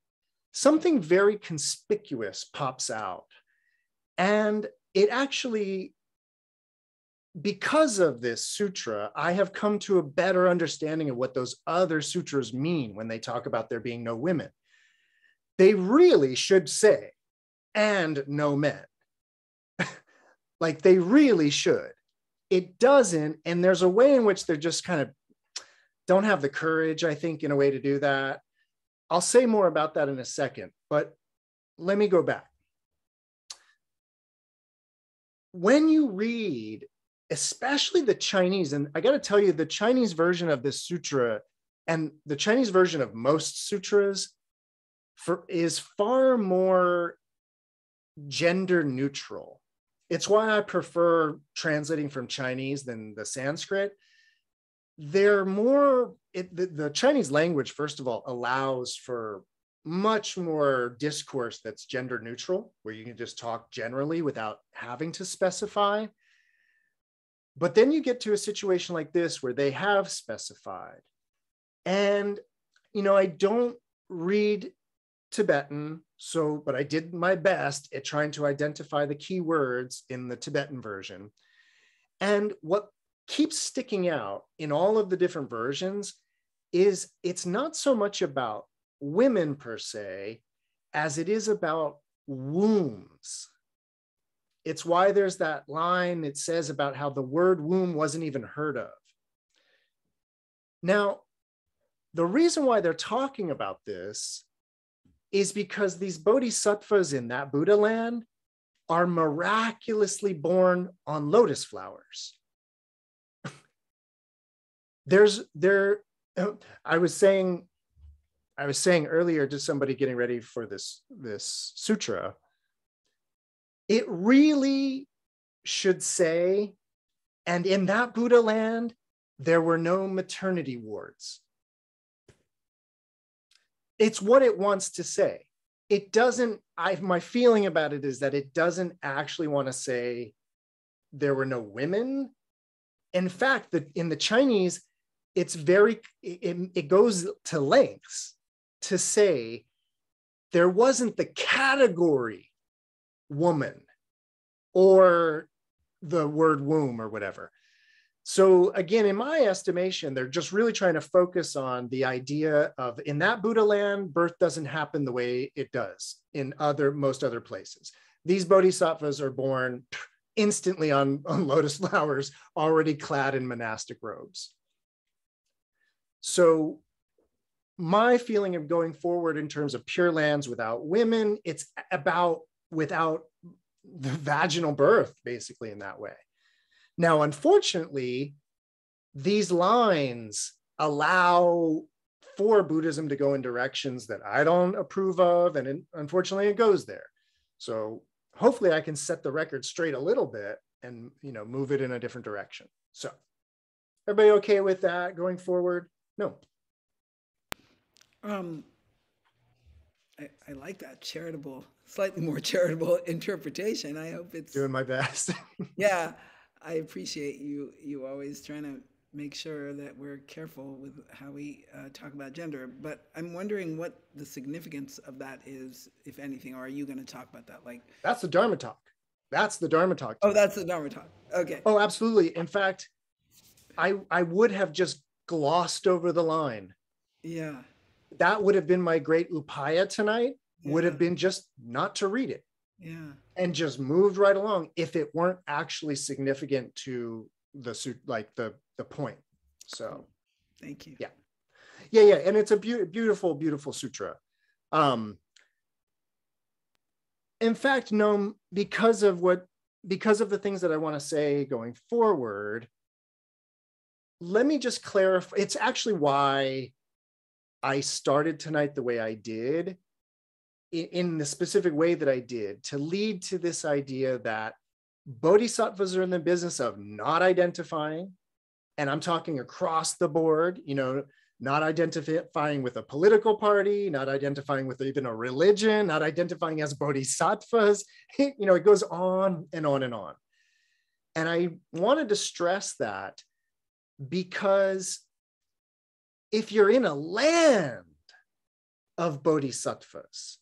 something very conspicuous pops out. And it actually, because of this sutra, I have come to a better understanding of what those other sutras mean when they talk about there being no women. They really should say, and no men. like they really should. It doesn't. And there's a way in which they're just kind of don't have the courage, I think, in a way to do that. I'll say more about that in a second, but let me go back. When you read, especially the Chinese, and I got to tell you, the Chinese version of this sutra and the Chinese version of most sutras for, is far more gender neutral. It's why I prefer translating from Chinese than the Sanskrit. They're more it, the, the chinese language first of all allows for much more discourse that's gender neutral where you can just talk generally without having to specify. But then you get to a situation like this where they have specified. And you know i don't read tibetan so but i did my best at trying to identify the key words in the tibetan version and what keeps sticking out in all of the different versions is it's not so much about women per se as it is about wombs. It's why there's that line it says about how the word womb wasn't even heard of. Now, the reason why they're talking about this is because these bodhisattvas in that Buddha land are miraculously born on lotus flowers. There's there i was saying i was saying earlier to somebody getting ready for this this sutra it really should say and in that buddha land there were no maternity wards it's what it wants to say. It doesn't i my feeling about it is that it doesn't actually want to say there were no women. In fact the, in the chinese it's very it, it goes to lengths to say there wasn't the category woman or the word womb or whatever so again in my estimation they're just really trying to focus on the idea of in that buddha land birth doesn't happen the way it does in other most other places these bodhisattvas are born instantly on, on lotus flowers already clad in monastic robes so my feeling of going forward in terms of pure lands without women, it's about without the vaginal birth, basically in that way. Now, unfortunately, these lines allow for Buddhism to go in directions that I don't approve of, and it, unfortunately, it goes there. So hopefully, I can set the record straight a little bit and you know move it in a different direction. So, everybody okay with that going forward? No. Um, I, I like that charitable, slightly more charitable interpretation. I hope it's doing my best. yeah, I appreciate you. You always trying to make sure that we're careful with how we uh, talk about gender. But I'm wondering what the significance of that is, if anything. Or are you going to talk about that? Like that's the Dharma talk. That's the Dharma talk. Oh, that's the Dharma talk. Okay. Oh, absolutely. In fact, I I would have just glossed over the line. Yeah. That would have been my great upaya tonight, yeah. would have been just not to read it. Yeah. And just moved right along if it weren't actually significant to the suit, like the the point. So thank you. Yeah. Yeah, yeah. And it's a be- beautiful, beautiful sutra. Um in fact, no, because of what because of the things that I want to say going forward, let me just clarify. It's actually why I started tonight the way I did, in the specific way that I did, to lead to this idea that bodhisattvas are in the business of not identifying, and I'm talking across the board, you know, not identifying with a political party, not identifying with even a religion, not identifying as bodhisattvas. you know, it goes on and on and on. And I wanted to stress that because if you're in a land of bodhisattvas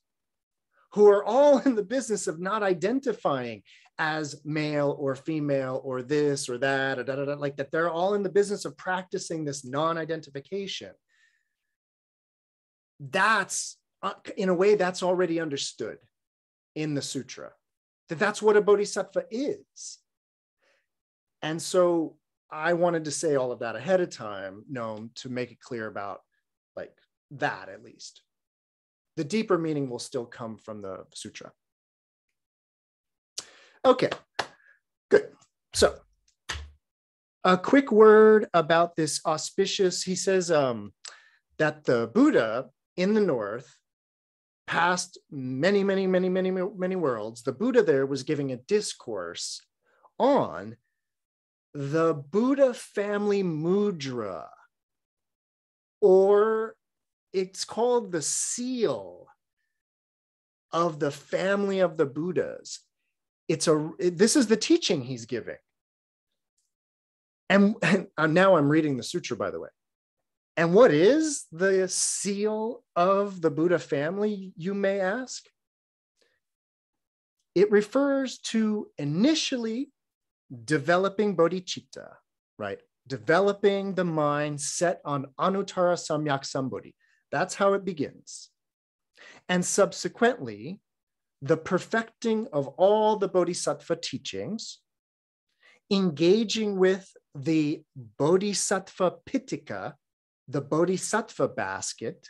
who are all in the business of not identifying as male or female or this or that, or da, da, da, like that they're all in the business of practicing this non identification. That's, uh, in a way, that's already understood in the sutra, that that's what a bodhisattva is. And so I wanted to say all of that ahead of time, Noam, to make it clear about like that at least. The deeper meaning will still come from the sutra. Okay, good. So a quick word about this auspicious, he says um, that the Buddha in the north past many, many, many, many, many worlds, the Buddha there was giving a discourse on the Buddha family mudra, or it's called the seal of the family of the Buddhas. It's a this is the teaching he's giving. And, and uh, now I'm reading the sutra, by the way. And what is the seal of the Buddha family, you may ask? It refers to initially developing bodhicitta, right? Developing the mind set on anuttara samyak sambodhi. That's how it begins. And subsequently, the perfecting of all the bodhisattva teachings, engaging with the bodhisattva pitaka, the bodhisattva basket,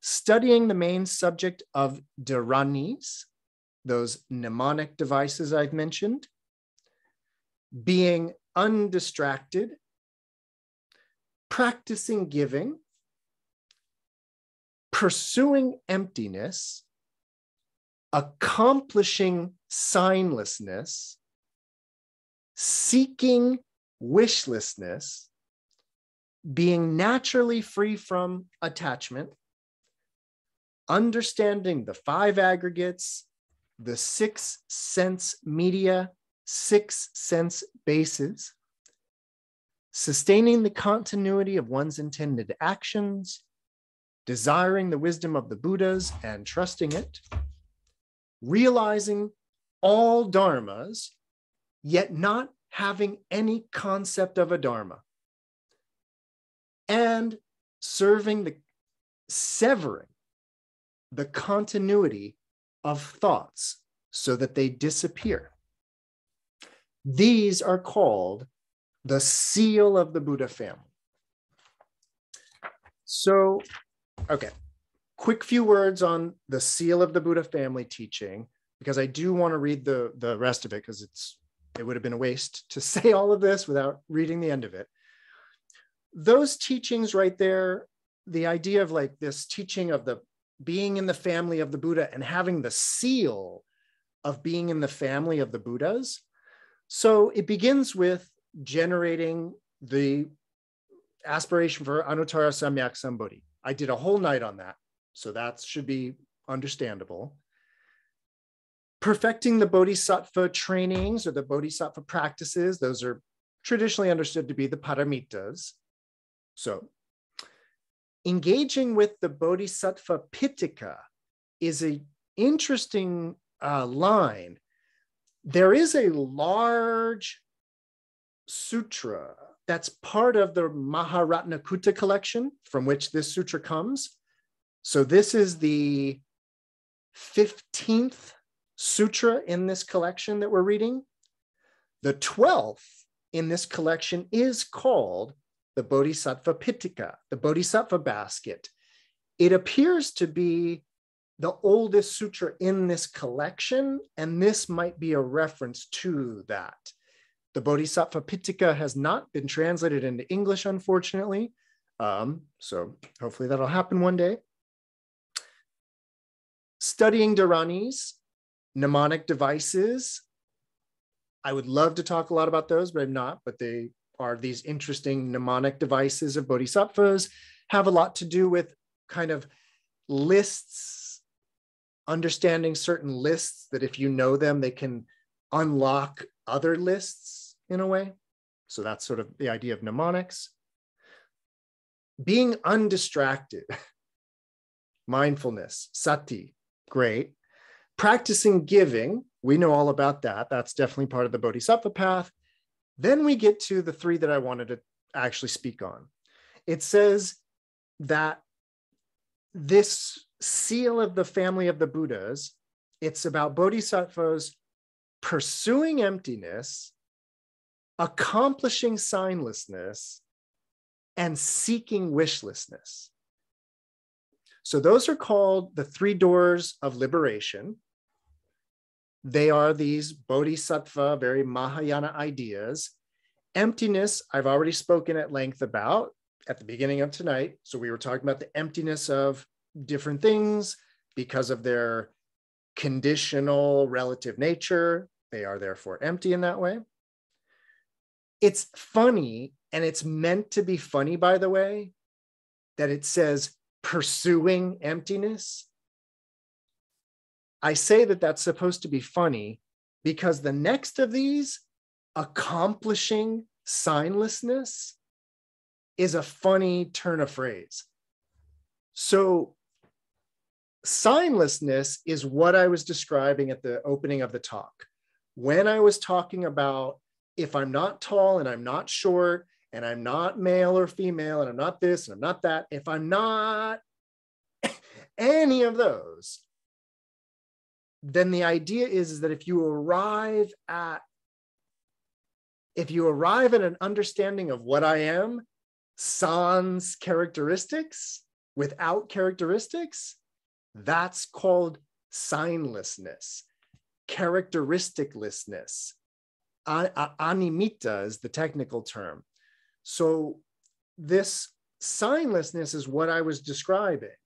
studying the main subject of dharanis, those mnemonic devices I've mentioned, being undistracted, practicing giving, pursuing emptiness, accomplishing signlessness, seeking wishlessness, being naturally free from attachment, understanding the five aggregates, the six sense media, six sense bases, sustaining the continuity of one's intended actions, desiring the wisdom of the Buddhas and trusting it, realizing all dharmas, yet not having any concept of a dharma, and serving the severing the continuity of thoughts so that they disappear. These are called the seal of the Buddha family. So, okay, quick few words on the seal of the Buddha family teaching, because I do want to read the, the rest of it because it's it would have been a waste to say all of this without reading the end of it. Those teachings right there, the idea of like this teaching of the being in the family of the Buddha and having the seal of being in the family of the Buddhas, so it begins with generating the aspiration for Anuttara Samyak Sambodhi. I did a whole night on that. So that should be understandable. Perfecting the Bodhisattva trainings or the Bodhisattva practices, those are traditionally understood to be the paramitas. So engaging with the Bodhisattva Pitaka is an interesting uh, line there is a large sutra that's part of the Maharatnakuta collection from which this sutra comes. So this is the 15th sutra in this collection that we're reading. The 12th in this collection is called the Bodhisattva Pitaka, the Bodhisattva basket. It appears to be the oldest sutra in this collection, and this might be a reference to that. The Bodhisattva Pitaka has not been translated into English, unfortunately. Um, so hopefully that'll happen one day. Studying Dharanis, mnemonic devices. I would love to talk a lot about those, but I'm not. But they are these interesting mnemonic devices of bodhisattvas, have a lot to do with kind of lists understanding certain lists that if you know them, they can unlock other lists in a way. So that's sort of the idea of mnemonics. Being undistracted. mindfulness, sati, great. Practicing giving, we know all about that. That's definitely part of the Bodhisattva path. Then we get to the three that I wanted to actually speak on. It says that this seal of the family of the Buddhas, it's about bodhisattvas pursuing emptiness, accomplishing signlessness, and seeking wishlessness. So those are called the three doors of liberation. They are these bodhisattva, very Mahayana ideas. Emptiness, I've already spoken at length about at the beginning of tonight. So we were talking about the emptiness of different things because of their conditional relative nature. They are therefore empty in that way. It's funny, and it's meant to be funny, by the way, that it says pursuing emptiness. I say that that's supposed to be funny because the next of these, accomplishing signlessness, is a funny turn of phrase. So, signlessness is what I was describing at the opening of the talk. When I was talking about if I'm not tall and I'm not short and I'm not male or female and I'm not this and I'm not that, if I'm not any of those, then the idea is, is that if you arrive at if you arrive at an understanding of what I am, sans characteristics, without characteristics, that's called signlessness, characteristiclessness. Animitta is the technical term. So, this signlessness is what I was describing.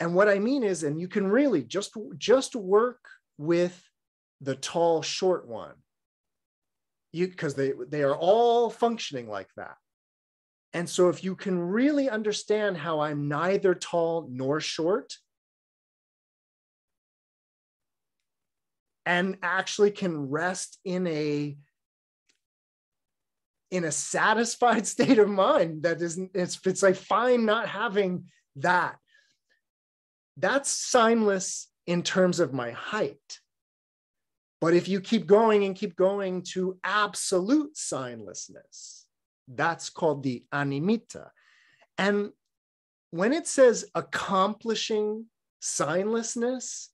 And what I mean is, and you can really just, just work with the tall, short one. You because they they are all functioning like that. And so, if you can really understand how I'm neither tall nor short, and actually can rest in a in a satisfied state of mind that isn't it's it's like fine not having that that's signless in terms of my height but if you keep going and keep going to absolute signlessness that's called the animitta. And when it says accomplishing signlessness,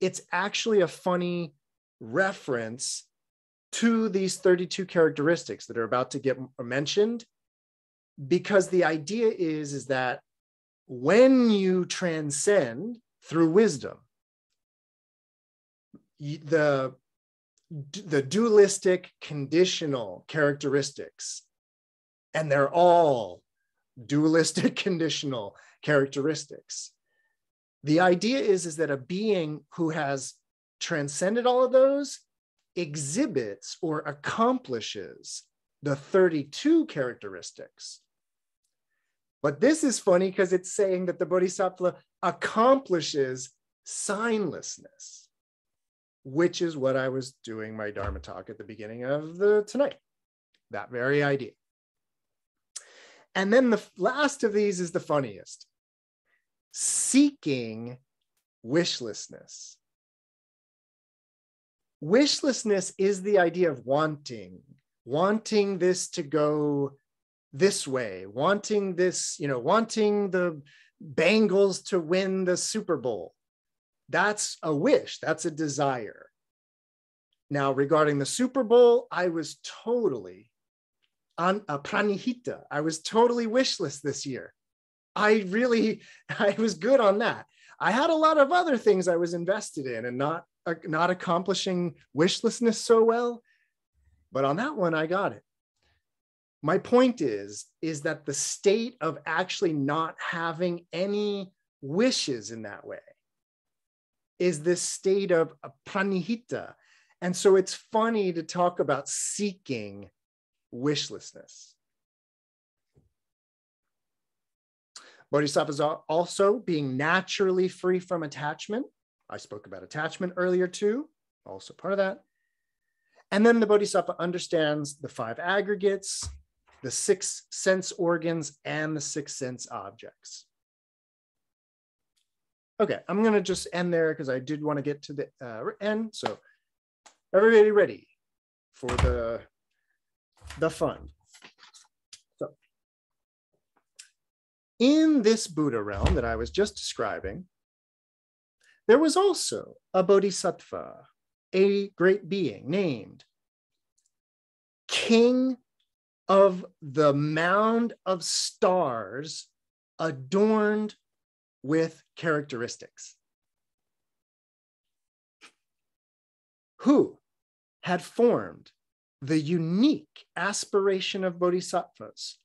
it's actually a funny reference to these 32 characteristics that are about to get mentioned because the idea is is that when you transcend through wisdom the the dualistic conditional characteristics and they're all dualistic conditional characteristics the idea is is that a being who has transcended all of those exhibits or accomplishes the 32 characteristics. But this is funny because it's saying that the bodhisattva accomplishes signlessness which is what i was doing my dharma talk at the beginning of the tonight that very idea. And then the last of these is the funniest seeking wishlessness. Wishlessness is the idea of wanting, wanting this to go this way, wanting this, you know, wanting the Bengals to win the Super Bowl. That's a wish, that's a desire. Now, regarding the Super Bowl, I was totally on a pranihita. I was totally wishless this year. I really, I was good on that. I had a lot of other things I was invested in and not, uh, not accomplishing wishlessness so well. But on that one, I got it. My point is, is that the state of actually not having any wishes in that way is this state of pranihita. And so it's funny to talk about seeking wishlessness. Bodhisattvas are also being naturally free from attachment. I spoke about attachment earlier too, also part of that. And then the Bodhisattva understands the five aggregates, the six sense organs, and the six sense objects. Okay, I'm gonna just end there because I did want to get to the uh, end. So, everybody ready for the the fun? In this Buddha realm that I was just describing, there was also a bodhisattva, a great being named King of the mound of stars adorned with characteristics. Who had formed the unique aspiration of bodhisattvas,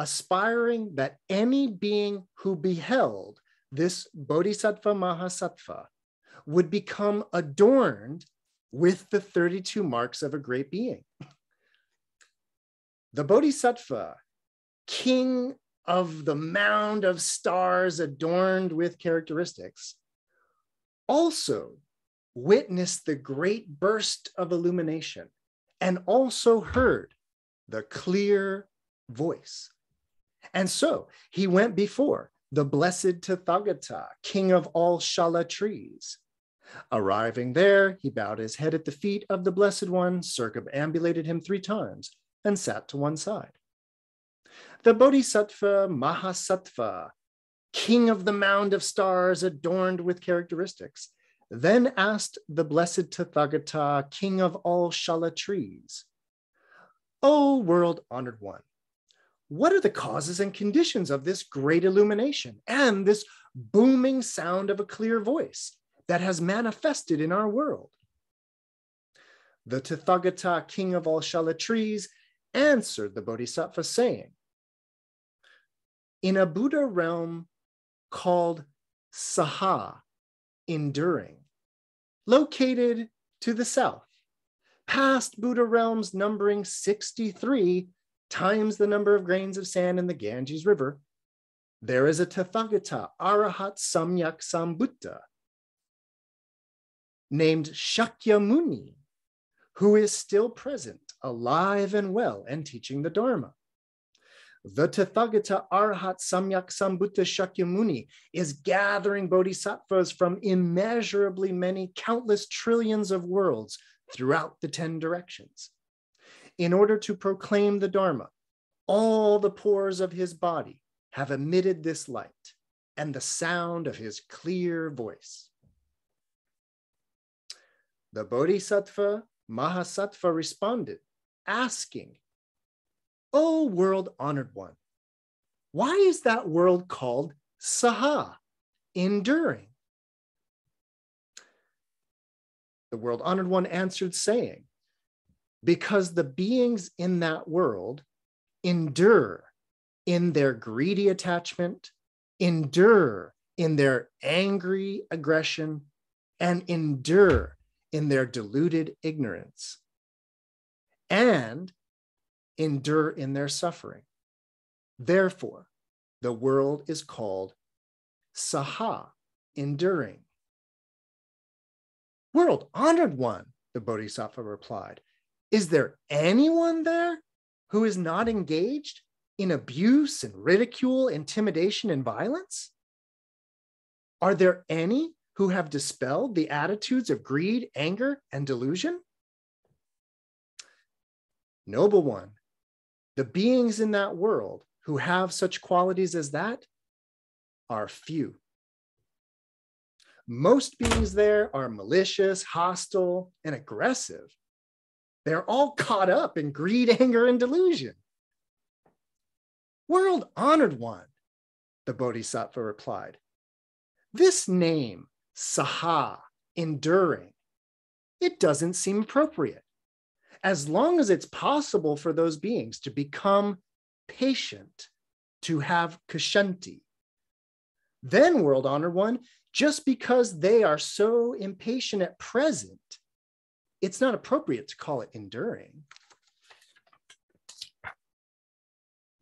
aspiring that any being who beheld this bodhisattva mahasattva would become adorned with the 32 marks of a great being. The bodhisattva, king of the mound of stars adorned with characteristics, also witnessed the great burst of illumination and also heard the clear voice. And so he went before the blessed Tathagata, king of all Shala trees. Arriving there, he bowed his head at the feet of the Blessed One, circumambulated him three times, and sat to one side the Bodhisattva Mahasattva, king of the mound of stars adorned with characteristics, then asked the blessed Tathagata, king of all Shala trees, O world honored one, what are the causes and conditions of this great illumination and this booming sound of a clear voice that has manifested in our world? The Tathagata, king of all Shala trees, answered the Bodhisattva, saying, in a Buddha realm called Saha, enduring, located to the south, past Buddha realms numbering 63 times the number of grains of sand in the Ganges River, there is a Tathagata Arahat Samyak Sambuddha named Shakyamuni, who is still present, alive and well, and teaching the Dharma. The Tathagata Arhat Samyak Sambuddha Shakyamuni is gathering bodhisattvas from immeasurably many countless trillions of worlds throughout the 10 directions. In order to proclaim the Dharma, all the pores of his body have emitted this light and the sound of his clear voice. The Bodhisattva Mahasattva responded, asking O world honored one, why is that world called Saha, enduring? The world honored one answered, saying, Because the beings in that world endure in their greedy attachment, endure in their angry aggression, and endure in their deluded ignorance. And endure in their suffering. Therefore, the world is called Saha, enduring. World honored one, the Bodhisattva replied. Is there anyone there who is not engaged in abuse and ridicule, intimidation, and violence? Are there any who have dispelled the attitudes of greed, anger, and delusion? Noble one, the beings in that world who have such qualities as that are few. Most beings there are malicious, hostile, and aggressive. They're all caught up in greed, anger, and delusion. World honored one, the Bodhisattva replied. This name, Saha, enduring, it doesn't seem appropriate as long as it's possible for those beings to become patient, to have kshanti. Then, world honored one, just because they are so impatient at present, it's not appropriate to call it enduring.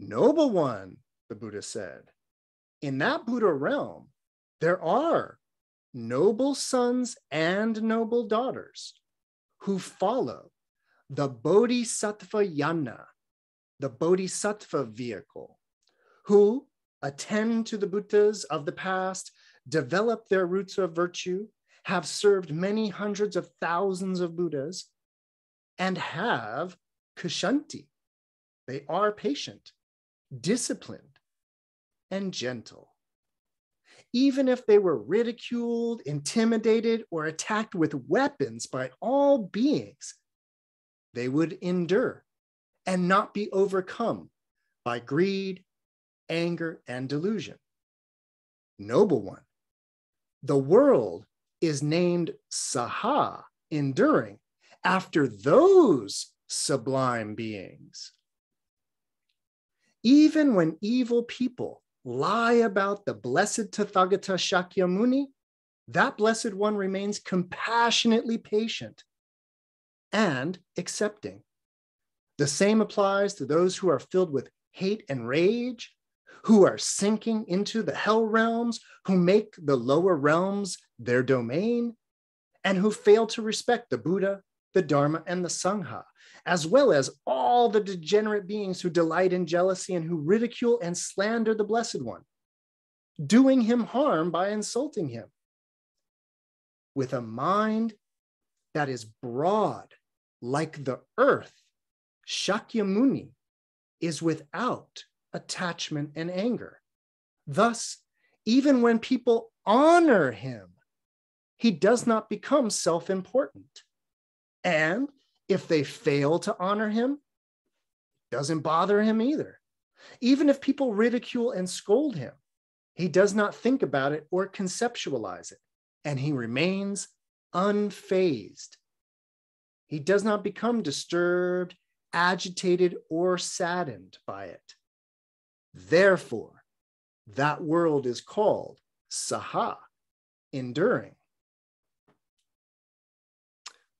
Noble one, the Buddha said, in that Buddha realm, there are noble sons and noble daughters who follow the Bodhisattva Yana, the Bodhisattva vehicle, who attend to the Buddhas of the past, develop their roots of virtue, have served many hundreds of thousands of Buddhas, and have kshanti. They are patient, disciplined, and gentle. Even if they were ridiculed, intimidated, or attacked with weapons by all beings, they would endure and not be overcome by greed, anger, and delusion. Noble one, the world is named Saha, enduring, after those sublime beings. Even when evil people lie about the blessed Tathagata Shakyamuni, that blessed one remains compassionately patient and accepting. The same applies to those who are filled with hate and rage, who are sinking into the hell realms, who make the lower realms their domain, and who fail to respect the Buddha, the Dharma, and the Sangha, as well as all the degenerate beings who delight in jealousy and who ridicule and slander the Blessed One, doing him harm by insulting him. With a mind that is broad like the earth, Shakyamuni is without attachment and anger. Thus, even when people honor him, he does not become self important. And if they fail to honor him, doesn't bother him either. Even if people ridicule and scold him, he does not think about it or conceptualize it, and he remains unfazed. He does not become disturbed, agitated, or saddened by it. Therefore, that world is called Saha, enduring.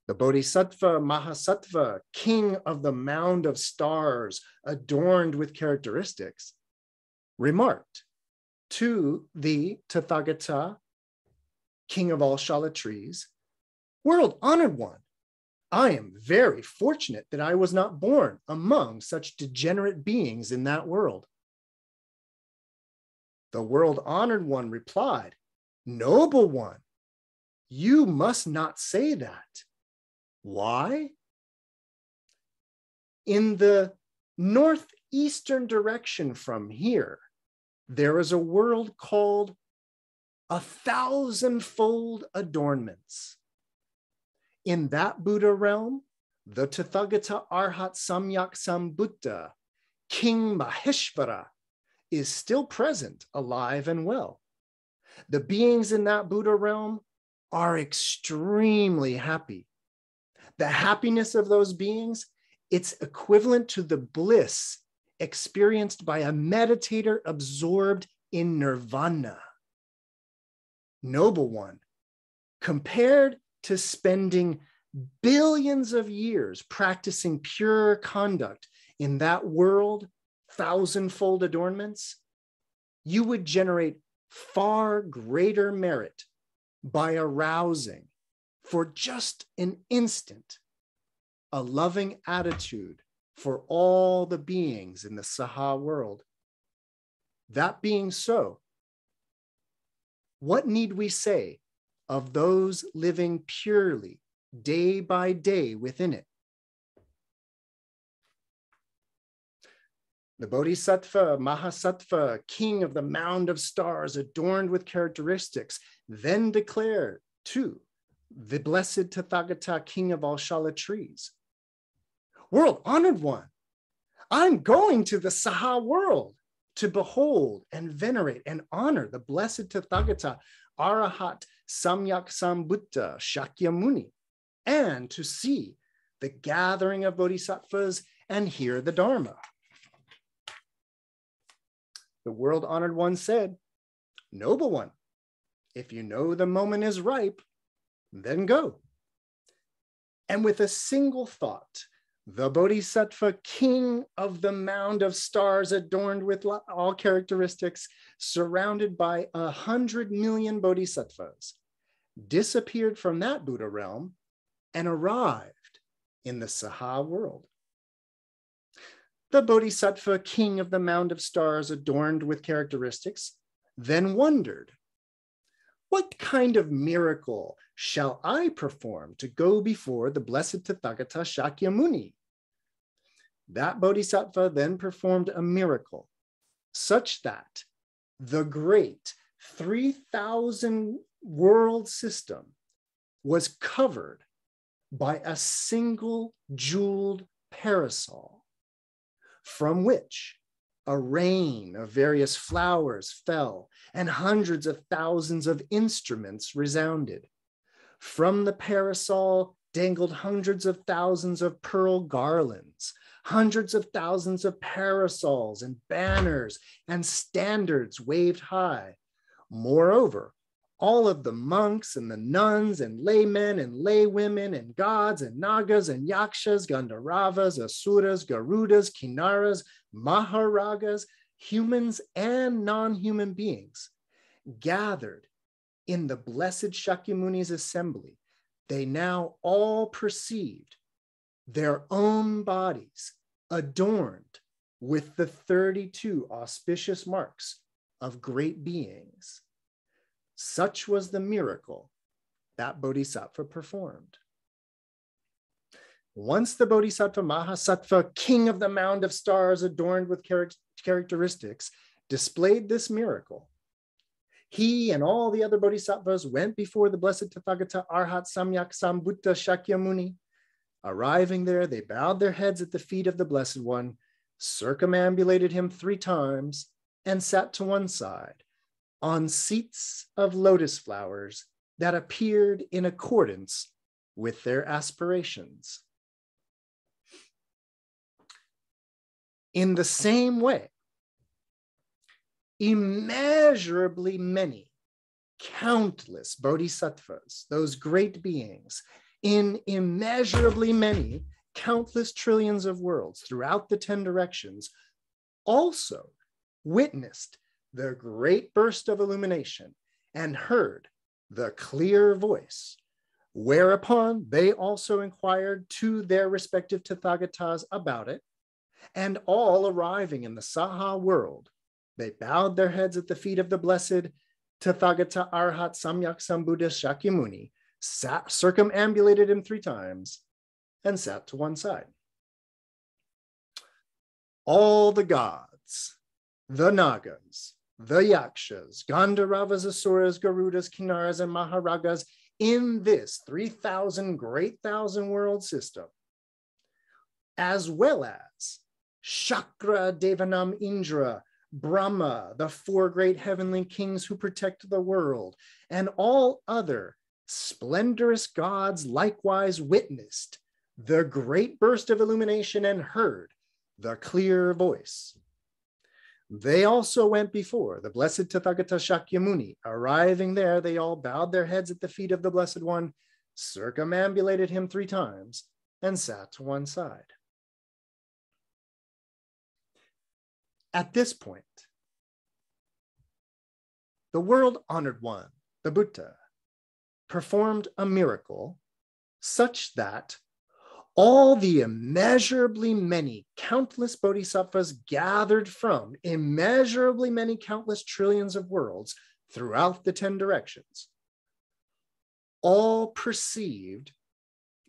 The Bodhisattva Mahasattva, king of the mound of stars adorned with characteristics, remarked to the Tathagata, king of all Shala trees, world honored one, I am very fortunate that I was not born among such degenerate beings in that world. The world honored one replied, Noble one, you must not say that. Why? In the northeastern direction from here, there is a world called a thousandfold adornments. In that Buddha realm, the Tathagata Arhat Samyak Sambuddha, King Maheshvara, is still present, alive and well. The beings in that Buddha realm are extremely happy. The happiness of those beings, it's equivalent to the bliss experienced by a meditator absorbed in nirvana. Noble one, compared to spending billions of years practicing pure conduct in that world thousandfold adornments, you would generate far greater merit by arousing for just an instant a loving attitude for all the beings in the Saha world. That being so, what need we say of those living purely day by day within it? The Bodhisattva, Mahasattva, king of the mound of stars adorned with characteristics, then declared to the blessed Tathagata, king of all Shala trees, World honored one, I'm going to the Saha world to behold and venerate and honor the blessed Tathagata, Arahat Samyak Sambuddha Shakyamuni, and to see the gathering of bodhisattvas and hear the Dharma. The world honored one said, Noble one, if you know the moment is ripe, then go. And with a single thought, the Bodhisattva, king of the mound of stars adorned with all characteristics, surrounded by a hundred million bodhisattvas, disappeared from that Buddha realm and arrived in the Saha world. The Bodhisattva, king of the mound of stars adorned with characteristics, then wondered What kind of miracle shall I perform to go before the blessed Tathagata Shakyamuni? That bodhisattva then performed a miracle such that the great 3,000 world system was covered by a single jeweled parasol from which a rain of various flowers fell and hundreds of thousands of instruments resounded. From the parasol dangled hundreds of thousands of pearl garlands, hundreds of thousands of parasols and banners and standards waved high. Moreover, all of the monks and the nuns and laymen and laywomen and gods and nagas and yakshas, gandharvas, asuras, garudas, kinnaras, mahoragas, humans and non-human beings gathered in the blessed Shakyamuni's assembly. They now all perceived their own bodies adorned with the 32 auspicious marks of great beings. Such was the miracle that Bodhisattva performed. Once the Bodhisattva Mahasattva, king of the mound of stars adorned with char- characteristics, displayed this miracle, he and all the other bodhisattvas went before the blessed Tathagata Arhat Samyak Sambuddha Shakyamuni Arriving there, they bowed their heads at the feet of the Blessed One, circumambulated him three times, and sat to one side on seats of lotus flowers that appeared in accordance with their aspirations. In the same way, immeasurably many, countless bodhisattvas, those great beings, in immeasurably many, countless trillions of worlds throughout the 10 directions, also witnessed the great burst of illumination and heard the clear voice, whereupon they also inquired to their respective Tathagatas about it, and all arriving in the Saha world, they bowed their heads at the feet of the blessed Tathagata Arhat Samyak Sambuddha Shakyamuni sat, circumambulated him three times, and sat to one side. All the gods, the Nagas, the Yakshas, Gandharvas, Asuras, Garudas, Kinnaras, and Mahoragas in this 3,000 great thousand world system, as well as Shakra, Devanam, Indra, Brahma, the four great heavenly kings who protect the world, and all other splendorous gods likewise witnessed the great burst of illumination and heard the clear voice. They also went before the blessed Tathagata Shakyamuni. Arriving there, they all bowed their heads at the feet of the Blessed One, circumambulated him three times, and sat to one side. At this point, the world honored one, the Buddha, performed a miracle such that all the immeasurably many countless bodhisattvas gathered from immeasurably many countless trillions of worlds throughout the 10 directions all perceived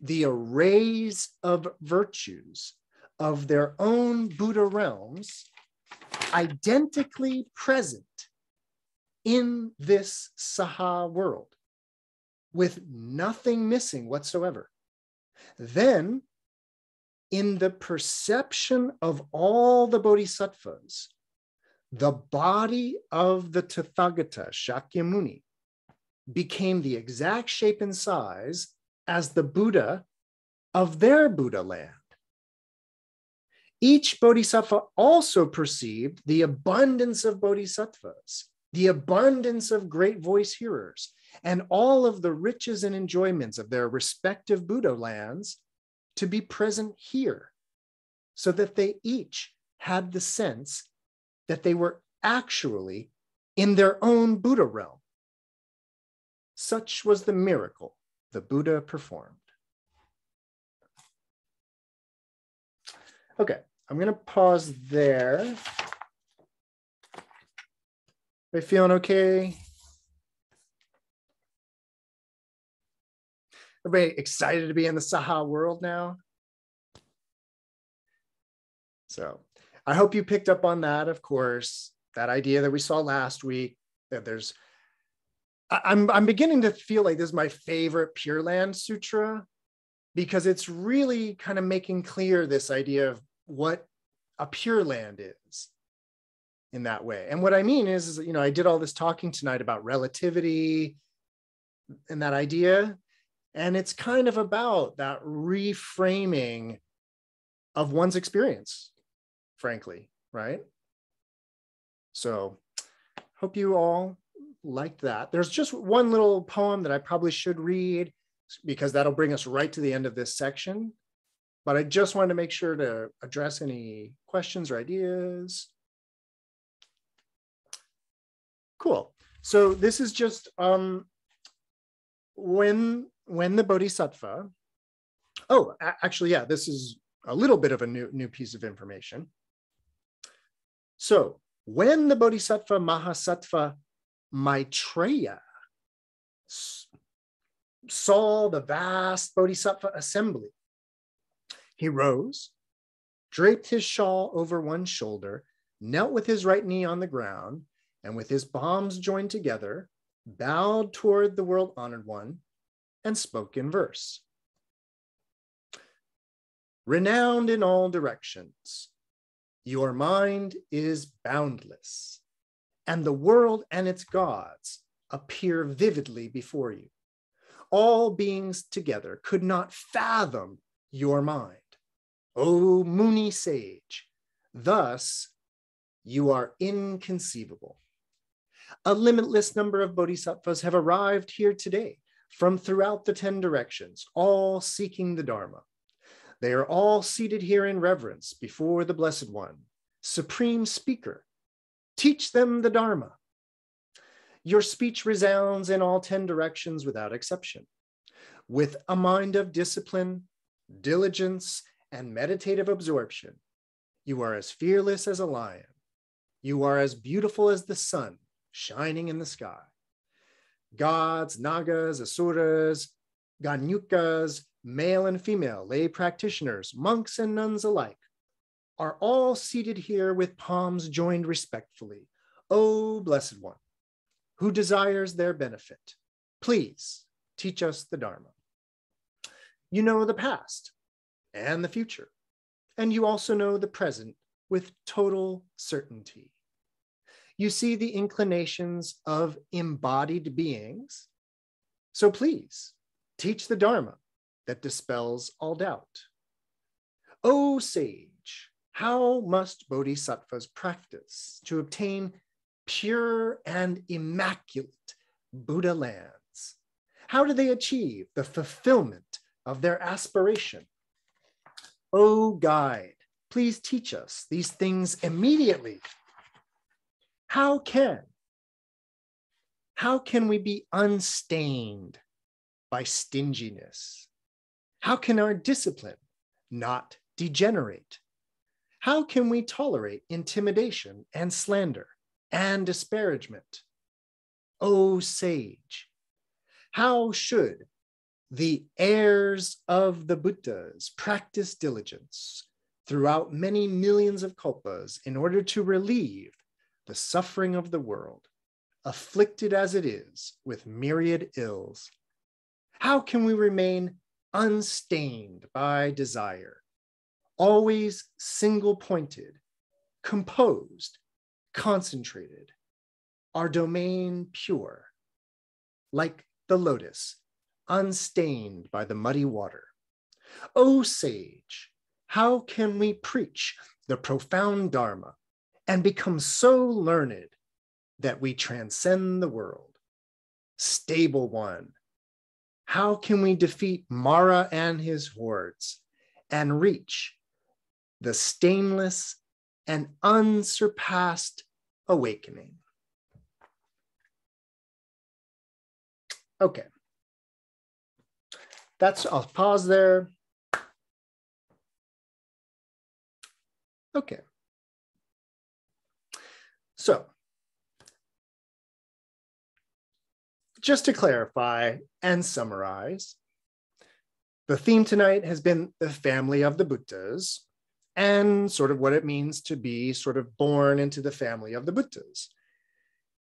the arrays of virtues of their own Buddha realms identically present in this Saha world with nothing missing whatsoever. Then, in the perception of all the bodhisattvas, the body of the Tathagata, Shakyamuni, became the exact shape and size as the Buddha of their Buddha land. Each bodhisattva also perceived the abundance of bodhisattvas, the abundance of great voice hearers, and all of the riches and enjoyments of their respective Buddha lands to be present here, so that they each had the sense that they were actually in their own Buddha realm. Such was the miracle the Buddha performed. Okay, I'm going to pause there. Are you feeling okay? Everybody excited to be in the Saha world now? So I hope you picked up on that, of course, that idea that we saw last week that there's I'm I'm beginning to feel like this is my favorite Pure Land Sutra because it's really kind of making clear this idea of what a pure land is in that way. And what I mean is, is you know, I did all this talking tonight about relativity and that idea. And it's kind of about that reframing of one's experience, frankly, right? So hope you all liked that. There's just one little poem that I probably should read because that'll bring us right to the end of this section. But I just wanted to make sure to address any questions or ideas. Cool. So this is just um, when when the bodhisattva. Oh, actually, yeah, this is a little bit of a new new piece of information. So when the bodhisattva Mahasattva Maitreya saw the vast bodhisattva assembly, he rose, draped his shawl over one shoulder, knelt with his right knee on the ground, and with his palms joined together, bowed toward the world honored one, and spoke in verse. Renowned in all directions, your mind is boundless, and the world and its gods appear vividly before you. All beings together could not fathom your mind. O Muni sage, thus you are inconceivable. A limitless number of bodhisattvas have arrived here today from throughout the 10 directions, all seeking the Dharma. They are all seated here in reverence before the Blessed One, Supreme Speaker. Teach them the Dharma. Your speech resounds in all 10 directions without exception. With a mind of discipline, diligence, and meditative absorption, you are as fearless as a lion. You are as beautiful as the sun shining in the sky. Gods, Nagas, Asuras, Ganyukas, male and female, lay practitioners, monks and nuns alike, are all seated here with palms joined respectfully. O Blessed One, who desires their benefit, please teach us the Dharma. You know the past and the future, and you also know the present with total certainty you see the inclinations of embodied beings. So please teach the Dharma that dispels all doubt. O sage, how must bodhisattvas practice to obtain pure and immaculate Buddha lands? How do they achieve the fulfillment of their aspiration? O guide, please teach us these things immediately how can? How can we be unstained by stinginess? How can our discipline not degenerate? How can we tolerate intimidation and slander and disparagement? O sage, how should the heirs of the Buddhas practice diligence throughout many millions of kalpas in order to relieve the suffering of the world, afflicted as it is with myriad ills. How can we remain unstained by desire, always single pointed, composed, concentrated, our domain pure, like the lotus, unstained by the muddy water? O sage, how can we preach the profound Dharma and become so learned that we transcend the world. Stable one, how can we defeat Mara and his hordes and reach the stainless and unsurpassed awakening? Okay. That's, I'll pause there. Okay. So, just to clarify and summarize, the theme tonight has been the family of the Buddhas and sort of what it means to be sort of born into the family of the Buddhas.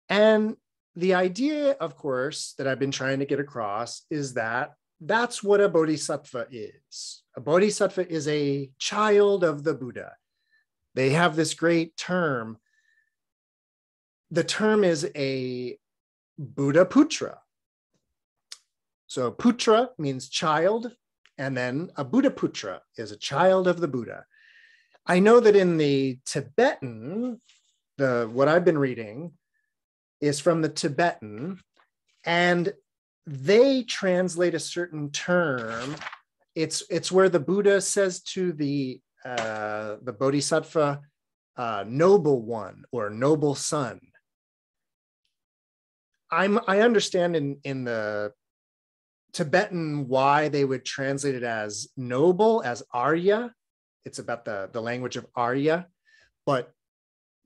And the idea, of course, that I've been trying to get across is that that's what a bodhisattva is. A bodhisattva is a child of the Buddha. They have this great term. The term is a Buddha Putra. So Putra means child, and then a Buddha Putra is a child of the Buddha. I know that in the Tibetan, the what I've been reading is from the Tibetan, and they translate a certain term. It's it's where the Buddha says to the uh, the Bodhisattva, uh, noble one or noble son. I'm I understand in in the Tibetan why they would translate it as noble as Arya. It's about the the language of Arya, but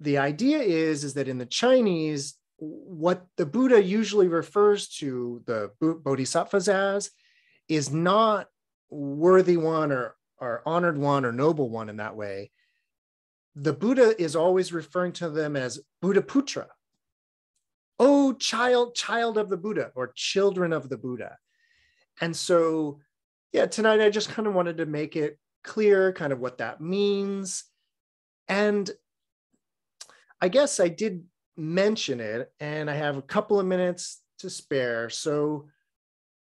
the idea is is that in the Chinese what the Buddha usually refers to the bodhisattvas as is not worthy one or, or honored one or noble one in that way. The Buddha is always referring to them as Buddha Putra. Oh, child, child of the Buddha or children of the Buddha. And so, yeah, tonight I just kind of wanted to make it clear kind of what that means. And I guess I did mention it, and I have a couple of minutes to spare. So,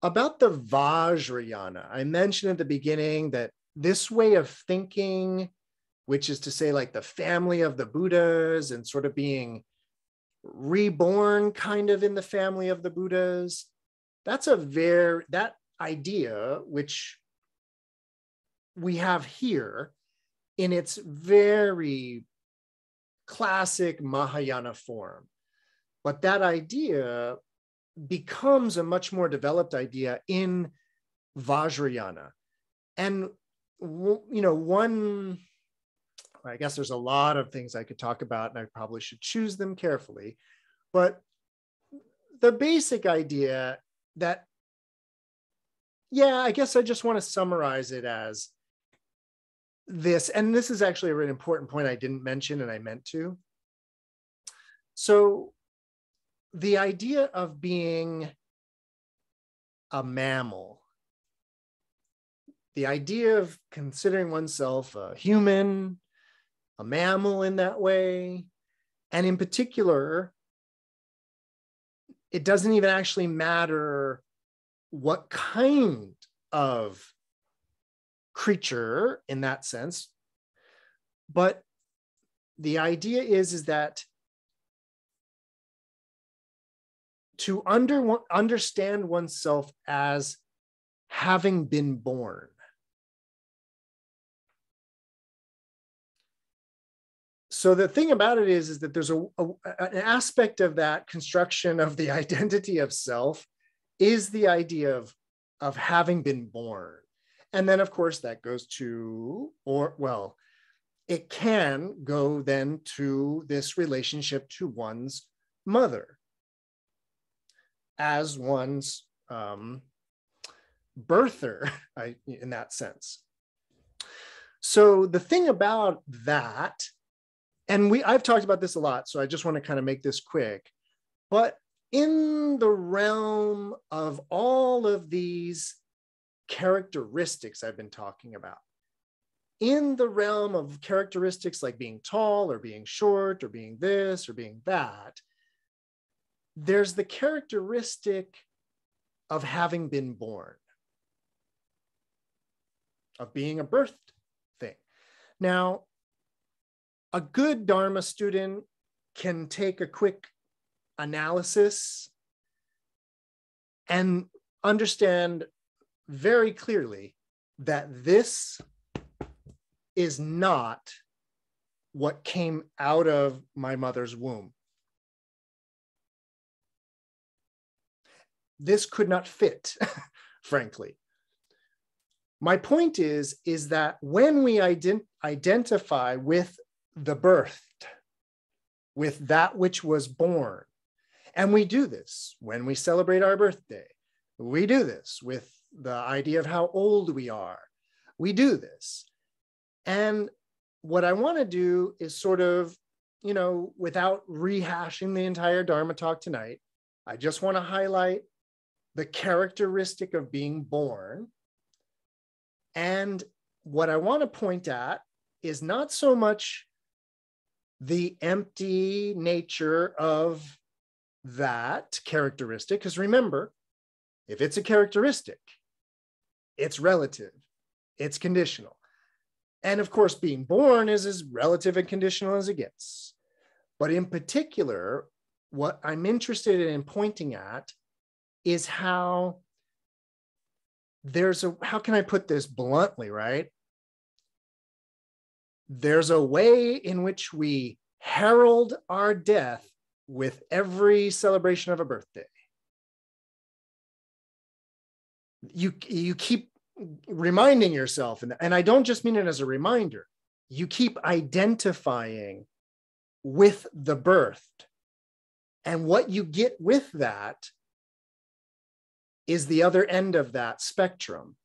about the Vajrayana, I mentioned at the beginning that this way of thinking, which is to say, like the family of the Buddhas and sort of being reborn kind of in the family of the Buddhas, that's a very, that idea, which we have here in its very classic Mahayana form. But that idea becomes a much more developed idea in Vajrayana. And, you know, one, I guess there's a lot of things I could talk about, and I probably should choose them carefully. But the basic idea that, yeah, I guess I just want to summarize it as this, and this is actually an important point I didn't mention and I meant to. So, the idea of being a mammal, the idea of considering oneself a human, a mammal in that way, and in particular, it doesn't even actually matter what kind of creature in that sense. But the idea is, is that to under, understand oneself as having been born. So the thing about it is, is that there's a, a, an aspect of that construction of the identity of self is the idea of, of having been born. And then, of course, that goes to, or well, it can go then to this relationship to one's mother as one's um, birther I, in that sense. So the thing about that, and we I've talked about this a lot, so I just want to kind of make this quick, but in the realm of all of these characteristics I've been talking about. In the realm of characteristics like being tall or being short or being this or being that, there's the characteristic of having been born, of being a birth thing. Now, a good Dharma student can take a quick analysis and understand very clearly that this is not what came out of my mother's womb. This could not fit, frankly. My point is, is that when we ident- identify with the birthed, with that which was born, and we do this when we celebrate our birthday, we do this with the idea of how old we are. We do this. And what I want to do is sort of, you know, without rehashing the entire Dharma talk tonight, I just want to highlight the characteristic of being born. And what I want to point at is not so much the empty nature of that characteristic, because remember, if it's a characteristic, it's relative, it's conditional. And of course, being born is as relative and conditional as it gets. But in particular, what I'm interested in pointing at is how there's a, how can I put this bluntly, right? There's a way in which we herald our death with every celebration of a birthday. You, you keep reminding yourself, and, and I don't just mean it as a reminder, you keep identifying with the birth. And what you get with that is the other end of that spectrum.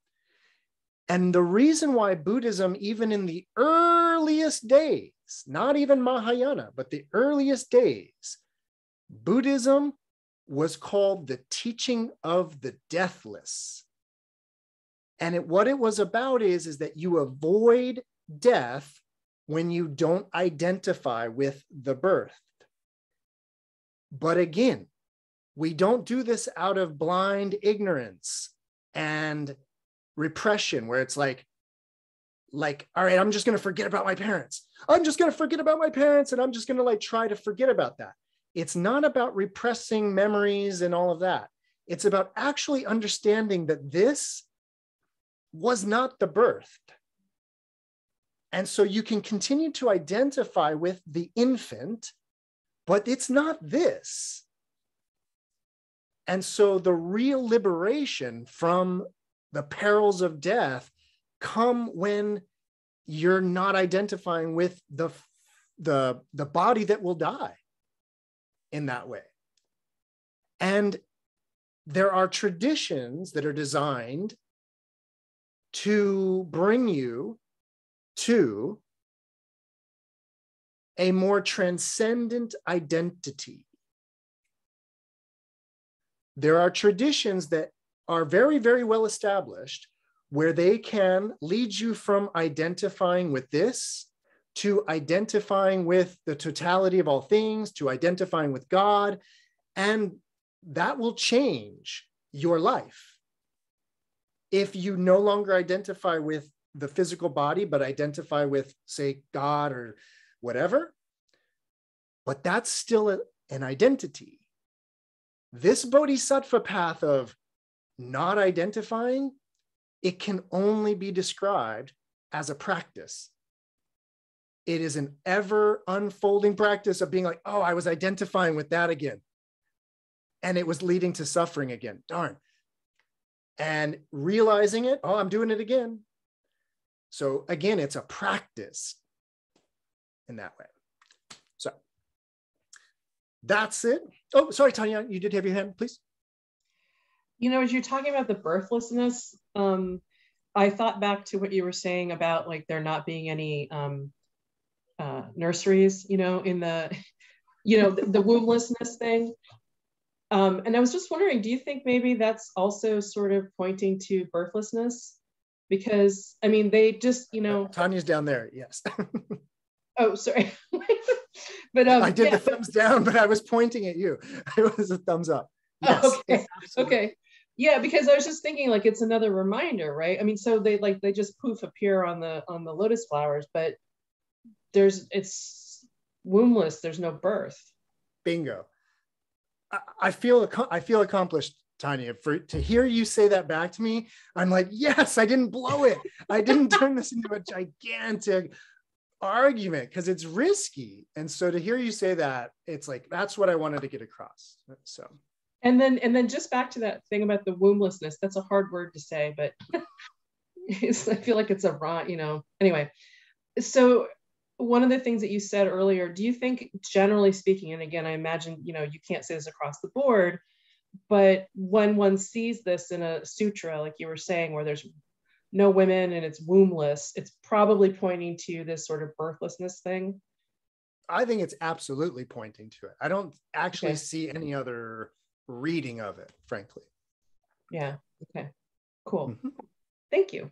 And the reason why Buddhism, even in the earliest days, not even Mahayana, but the earliest days, Buddhism was called the teaching of the deathless. And it, what it was about is, is that you avoid death when you don't identify with the birth. But again, we don't do this out of blind ignorance and repression, where it's like, like, all right, I'm just going to forget about my parents. I'm just going to forget about my parents and I'm just going to like try to forget about that. It's not about repressing memories and all of that. It's about actually understanding that this was not the birth. And so you can continue to identify with the infant, but it's not this. And so the real liberation from the perils of death come when you're not identifying with the, the, the body that will die in that way. And there are traditions that are designed to bring you to a more transcendent identity. There are traditions that are very, very well established where they can lead you from identifying with this to identifying with the totality of all things, to identifying with God. And that will change your life if you no longer identify with the physical body, but identify with, say, God or whatever, but that's still a, an identity. This bodhisattva path of not identifying, it can only be described as a practice. It is an ever unfolding practice of being like, oh, I was identifying with that again. And it was leading to suffering again. Darn and realizing it, oh, I'm doing it again. So again, it's a practice in that way. So that's it. Oh, sorry, Tanya, you did have your hand, please. You know, as you're talking about the birthlessness, um, I thought back to what you were saying about like there not being any um, uh, nurseries, you know, in the, you know, the, the womblessness thing. Um, and I was just wondering, do you think maybe that's also sort of pointing to birthlessness? Because I mean, they just, you know, Tanya's down there. Yes. oh, sorry. but um, I did yeah. the thumbs down, but I was pointing at you. It was a thumbs up. Yes, oh, okay. Okay. Yeah, because I was just thinking like it's another reminder, right? I mean, so they like they just poof appear on the on the lotus flowers, but there's it's wombless. There's no birth. Bingo. I feel I feel accomplished, Tanya. For to hear you say that back to me, I'm like, yes, I didn't blow it. I didn't turn this into a gigantic argument because it's risky. And so to hear you say that, it's like that's what I wanted to get across. So and then and then just back to that thing about the womblessness. That's a hard word to say, but I feel like it's a wrong, you know. Anyway, so one of the things that you said earlier, do you think, generally speaking, and again, I imagine you know you can't say this across the board, but when one sees this in a sutra, like you were saying, where there's no women and it's wombless, it's probably pointing to this sort of birthlessness thing. I think it's absolutely pointing to it. I don't actually Okay. see any other reading of it, frankly. Yeah. Okay. Cool. Mhm. Thank you.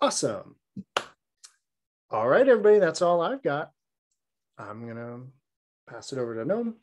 Awesome. All right, everybody, that's all I've got. I'm gonna pass it over to Noam.